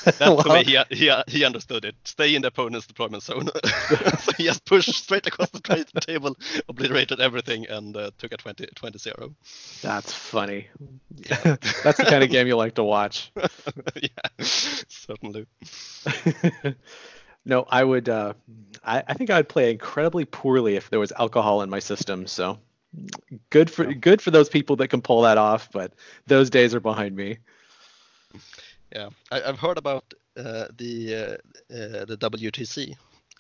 That's the way he, he, he understood it. Stay in the opponent's deployment zone. so he just pushed straight across the table, obliterated everything, and uh, took a 20, 20 0. That's funny. Yeah. That's the kind of game you like to watch. yeah, certainly. no, I would. Uh, I, I think I'd play incredibly poorly if there was alcohol in my system. So good for good for those people that can pull that off, but those days are behind me. Yeah, I, have heard about uh, the uh, uh, the WTC,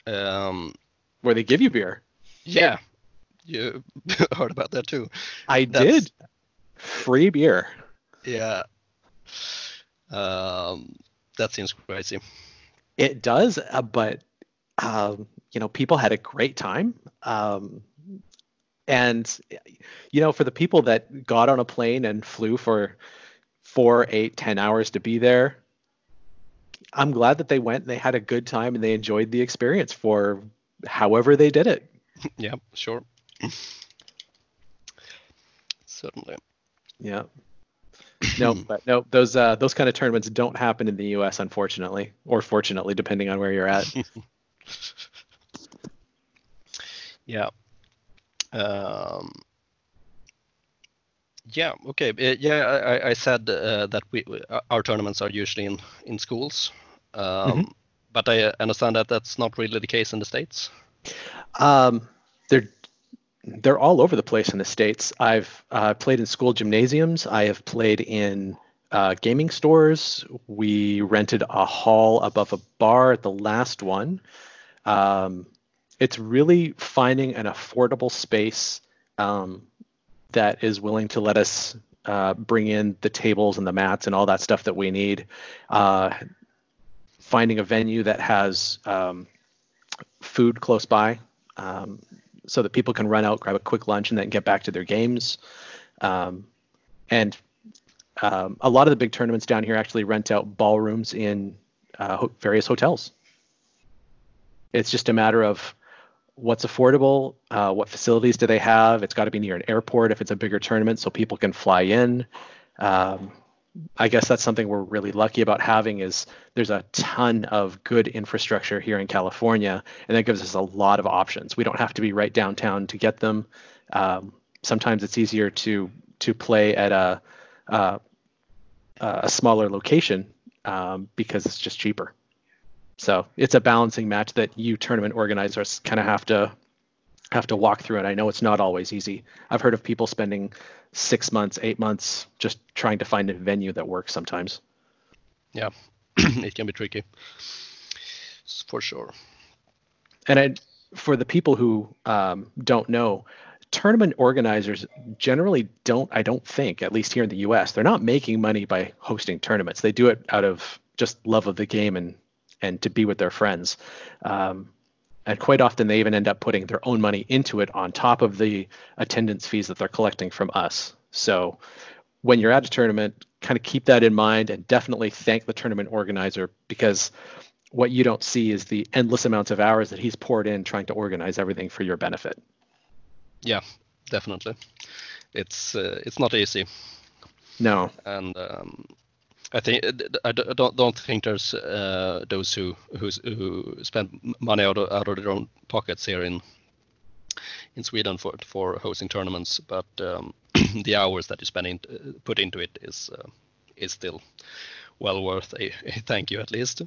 um, where they give you beer. Yeah, you heard about that too. I That's, did. Free beer. Yeah. Um, that seems crazy. It does, uh, but um, you know, people had a great time. Um, and you know, for the people that got on a plane and flew for four, eight, ten hours to be there. I'm glad that they went and they had a good time and they enjoyed the experience for however they did it. Yeah, sure. Certainly. Yeah. No, but no, those uh, those kind of tournaments don't happen in the U.S. unfortunately, or fortunately, depending on where you're at. yeah. Um, yeah. Okay. Uh, yeah, I, I said uh, that we uh, our tournaments are usually in in schools, um, mm-hmm. but I uh, understand that that's not really the case in the states. Um, they're they're all over the place in the states. I've uh, played in school gymnasiums. I have played in uh, gaming stores. We rented a hall above a bar at the last one. Um, it's really finding an affordable space um, that is willing to let us uh, bring in the tables and the mats and all that stuff that we need. Uh, finding a venue that has um, food close by um, so that people can run out, grab a quick lunch, and then get back to their games. Um, and um, a lot of the big tournaments down here actually rent out ballrooms in uh, ho- various hotels. It's just a matter of what's affordable, uh, what facilities do they have. It's got to be near an airport if it's a bigger tournament, so people can fly in. Um, I guess that's something we're really lucky about having is there's a ton of good infrastructure here in California, and that gives us a lot of options. We don't have to be right downtown to get them. Um, sometimes it's easier to to play at a uh, a smaller location um, because it's just cheaper. So it's a balancing match that you tournament organizers kind of have to have to walk through. And I know it's not always easy. I've heard of people spending six months, eight months just trying to find a venue that works sometimes. Yeah, it can be tricky for sure. And I, for the people who um, don't know, tournament organizers generally don't i don't think at least here in the us they're not making money by hosting tournaments they do it out of just love of the game and and to be with their friends um, and quite often they even end up putting their own money into it on top of the attendance fees that they're collecting from us so when you're at a tournament kind of keep that in mind and definitely thank the tournament organizer because what you don't see is the endless amounts of hours that he's poured in trying to organize everything for your benefit yeah, definitely. It's uh, it's not easy. No. And um, I think I don't don't think there's uh, those who who's, who spend money out of, out of their own pockets here in in Sweden for for hosting tournaments, but um, the hours that you spend in, put into it is uh, is still well worth a, a thank you at least.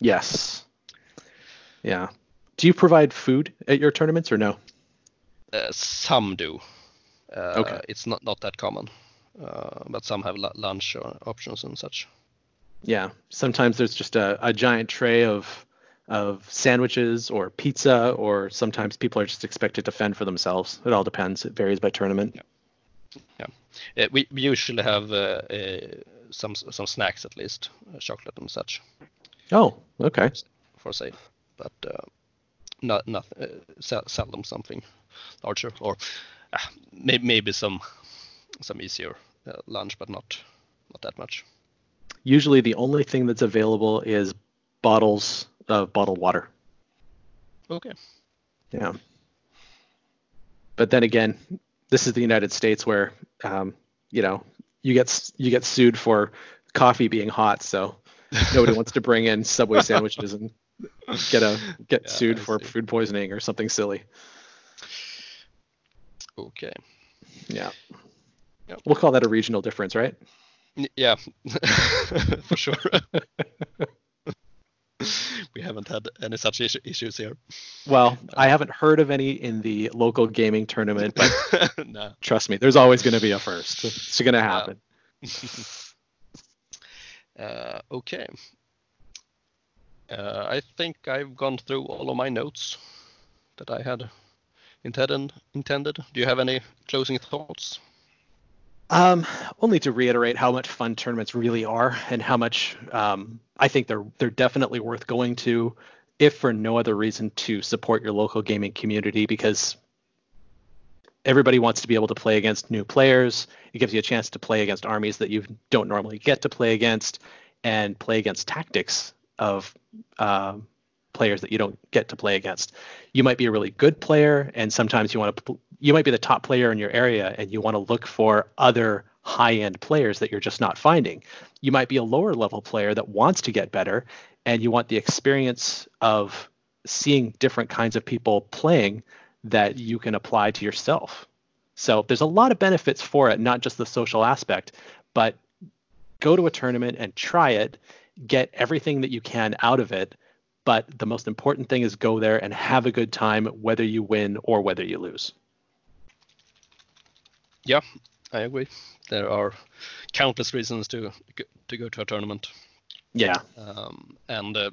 Yes. Yeah. Do you provide food at your tournaments or no? Uh, some do. Uh, okay. It's not not that common, uh, but some have lunch options and such. Yeah. Sometimes there's just a, a giant tray of of sandwiches or pizza, or sometimes people are just expected to fend for themselves. It all depends. It varies by tournament. Yeah. yeah. we, we usually have uh, uh, some some snacks at least, uh, chocolate and such. Oh, okay. For sale, but not nothing. seldom something larger, or uh, maybe, maybe some some easier uh, lunch, but not not that much. Usually, the only thing that's available is bottles of bottled water. Okay. Yeah. But then again, this is the United States where um, you know you get you get sued for coffee being hot, so nobody wants to bring in Subway sandwiches and get a get yeah, sued for food poisoning or something silly. Okay. Yeah. Yep. We'll call that a regional difference, right? Yeah, for sure. we haven't had any such issues here. Well, I haven't heard of any in the local gaming tournament, but no. trust me, there's always going to be a first. It's going to happen. uh, okay. Uh, I think I've gone through all of my notes that I had intended. Intended. Do you have any closing thoughts? Um, only to reiterate how much fun tournaments really are, and how much um, I think they're they're definitely worth going to, if for no other reason to support your local gaming community because everybody wants to be able to play against new players. It gives you a chance to play against armies that you don't normally get to play against, and play against tactics of uh, players that you don't get to play against. You might be a really good player, and sometimes you want to. You might be the top player in your area, and you want to look for other high-end players that you're just not finding. You might be a lower level player that wants to get better, and you want the experience of seeing different kinds of people playing that you can apply to yourself. So there's a lot of benefits for it, not just the social aspect, but go to a tournament and try it, get everything that you can out of it, but the most important thing is go there and have a good time, whether you win or whether you lose. Yeah, I agree. There are countless reasons to to go to a tournament. Yeah. Um, and uh,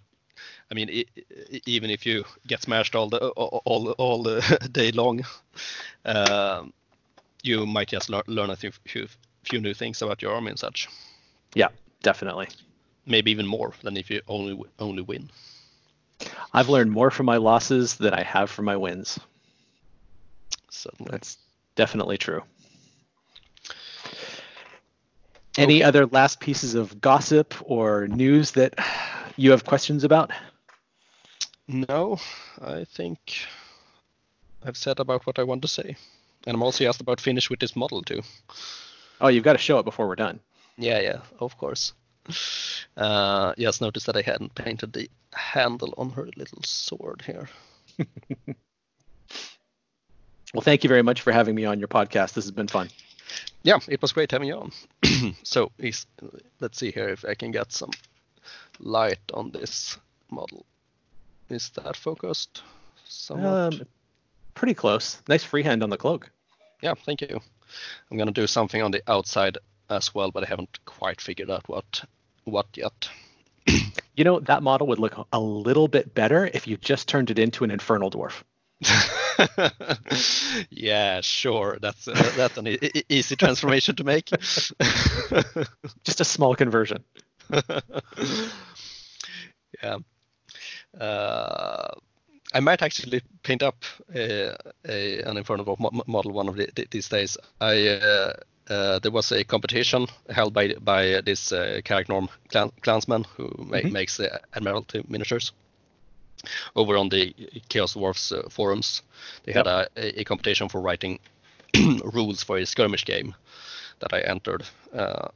I mean, it, it, even if you get smashed all the all all the day long, uh, you might just learn, learn a few, few few new things about your army and such. Yeah, definitely. Maybe even more than if you only only win. I've learned more from my losses than I have from my wins. So that's definitely true. Any okay. other last pieces of gossip or news that you have questions about? No, I think I've said about what I want to say. And I'm also asked about finish with this model too. Oh, you've got to show it before we're done. Yeah, yeah, of course. Uh, just noticed that I hadn't painted the handle on her little sword here. well, thank you very much for having me on your podcast. This has been fun. Yeah, it was great having you on. so let's see here if I can get some light on this model. Is that focused? Somewhat? Um, pretty close. Nice freehand on the cloak. Yeah, thank you. I'm gonna do something on the outside as well, but I haven't quite figured out what what yet. you know, that model would look a little bit better if you just turned it into an infernal dwarf. yeah, sure. That's uh, that's an e- easy transformation to make. Just a small conversion. yeah. Uh, I might actually paint up a, a, an Inferno model one of the, these days. I uh, uh, there was a competition held by by this uh, Norm clan, clansman who ma- mm-hmm. makes the Admiralty miniatures over on the Chaos Dwarfs uh, forums. They yep. had a, a, competition for writing rules for a skirmish game that I entered uh,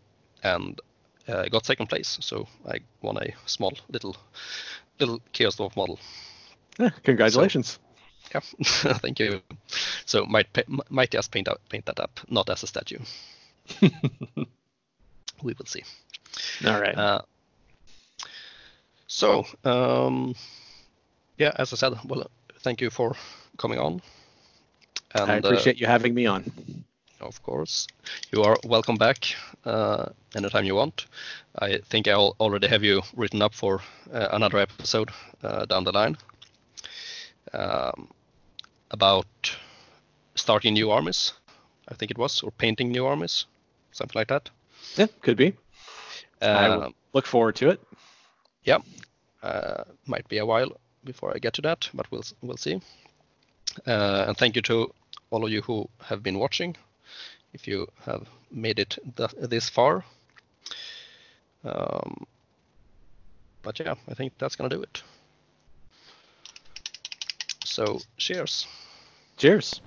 and uh, got second place. So I won a small little little Chaos Dwarf model. Yeah, congratulations. Yeah, thank you. So might might just paint out, paint that up, not as a statue. we will see. All right. Uh, so um, yeah, as I said, well, thank you for coming on. And, I appreciate uh, you having me on. Of course, you are welcome back uh, anytime you want. I think I already have you written up for uh, another episode uh, down the line um, about starting new armies. I think it was, or painting new armies, something like that. Yeah, could be. I look forward to it. Yeah, uh, might be a while before I get to that, but we'll we'll see. Uh, and thank you to all of you who have been watching. If you have made it th this far. Um, but yeah, I think that's gonna do it. So cheers. Cheers.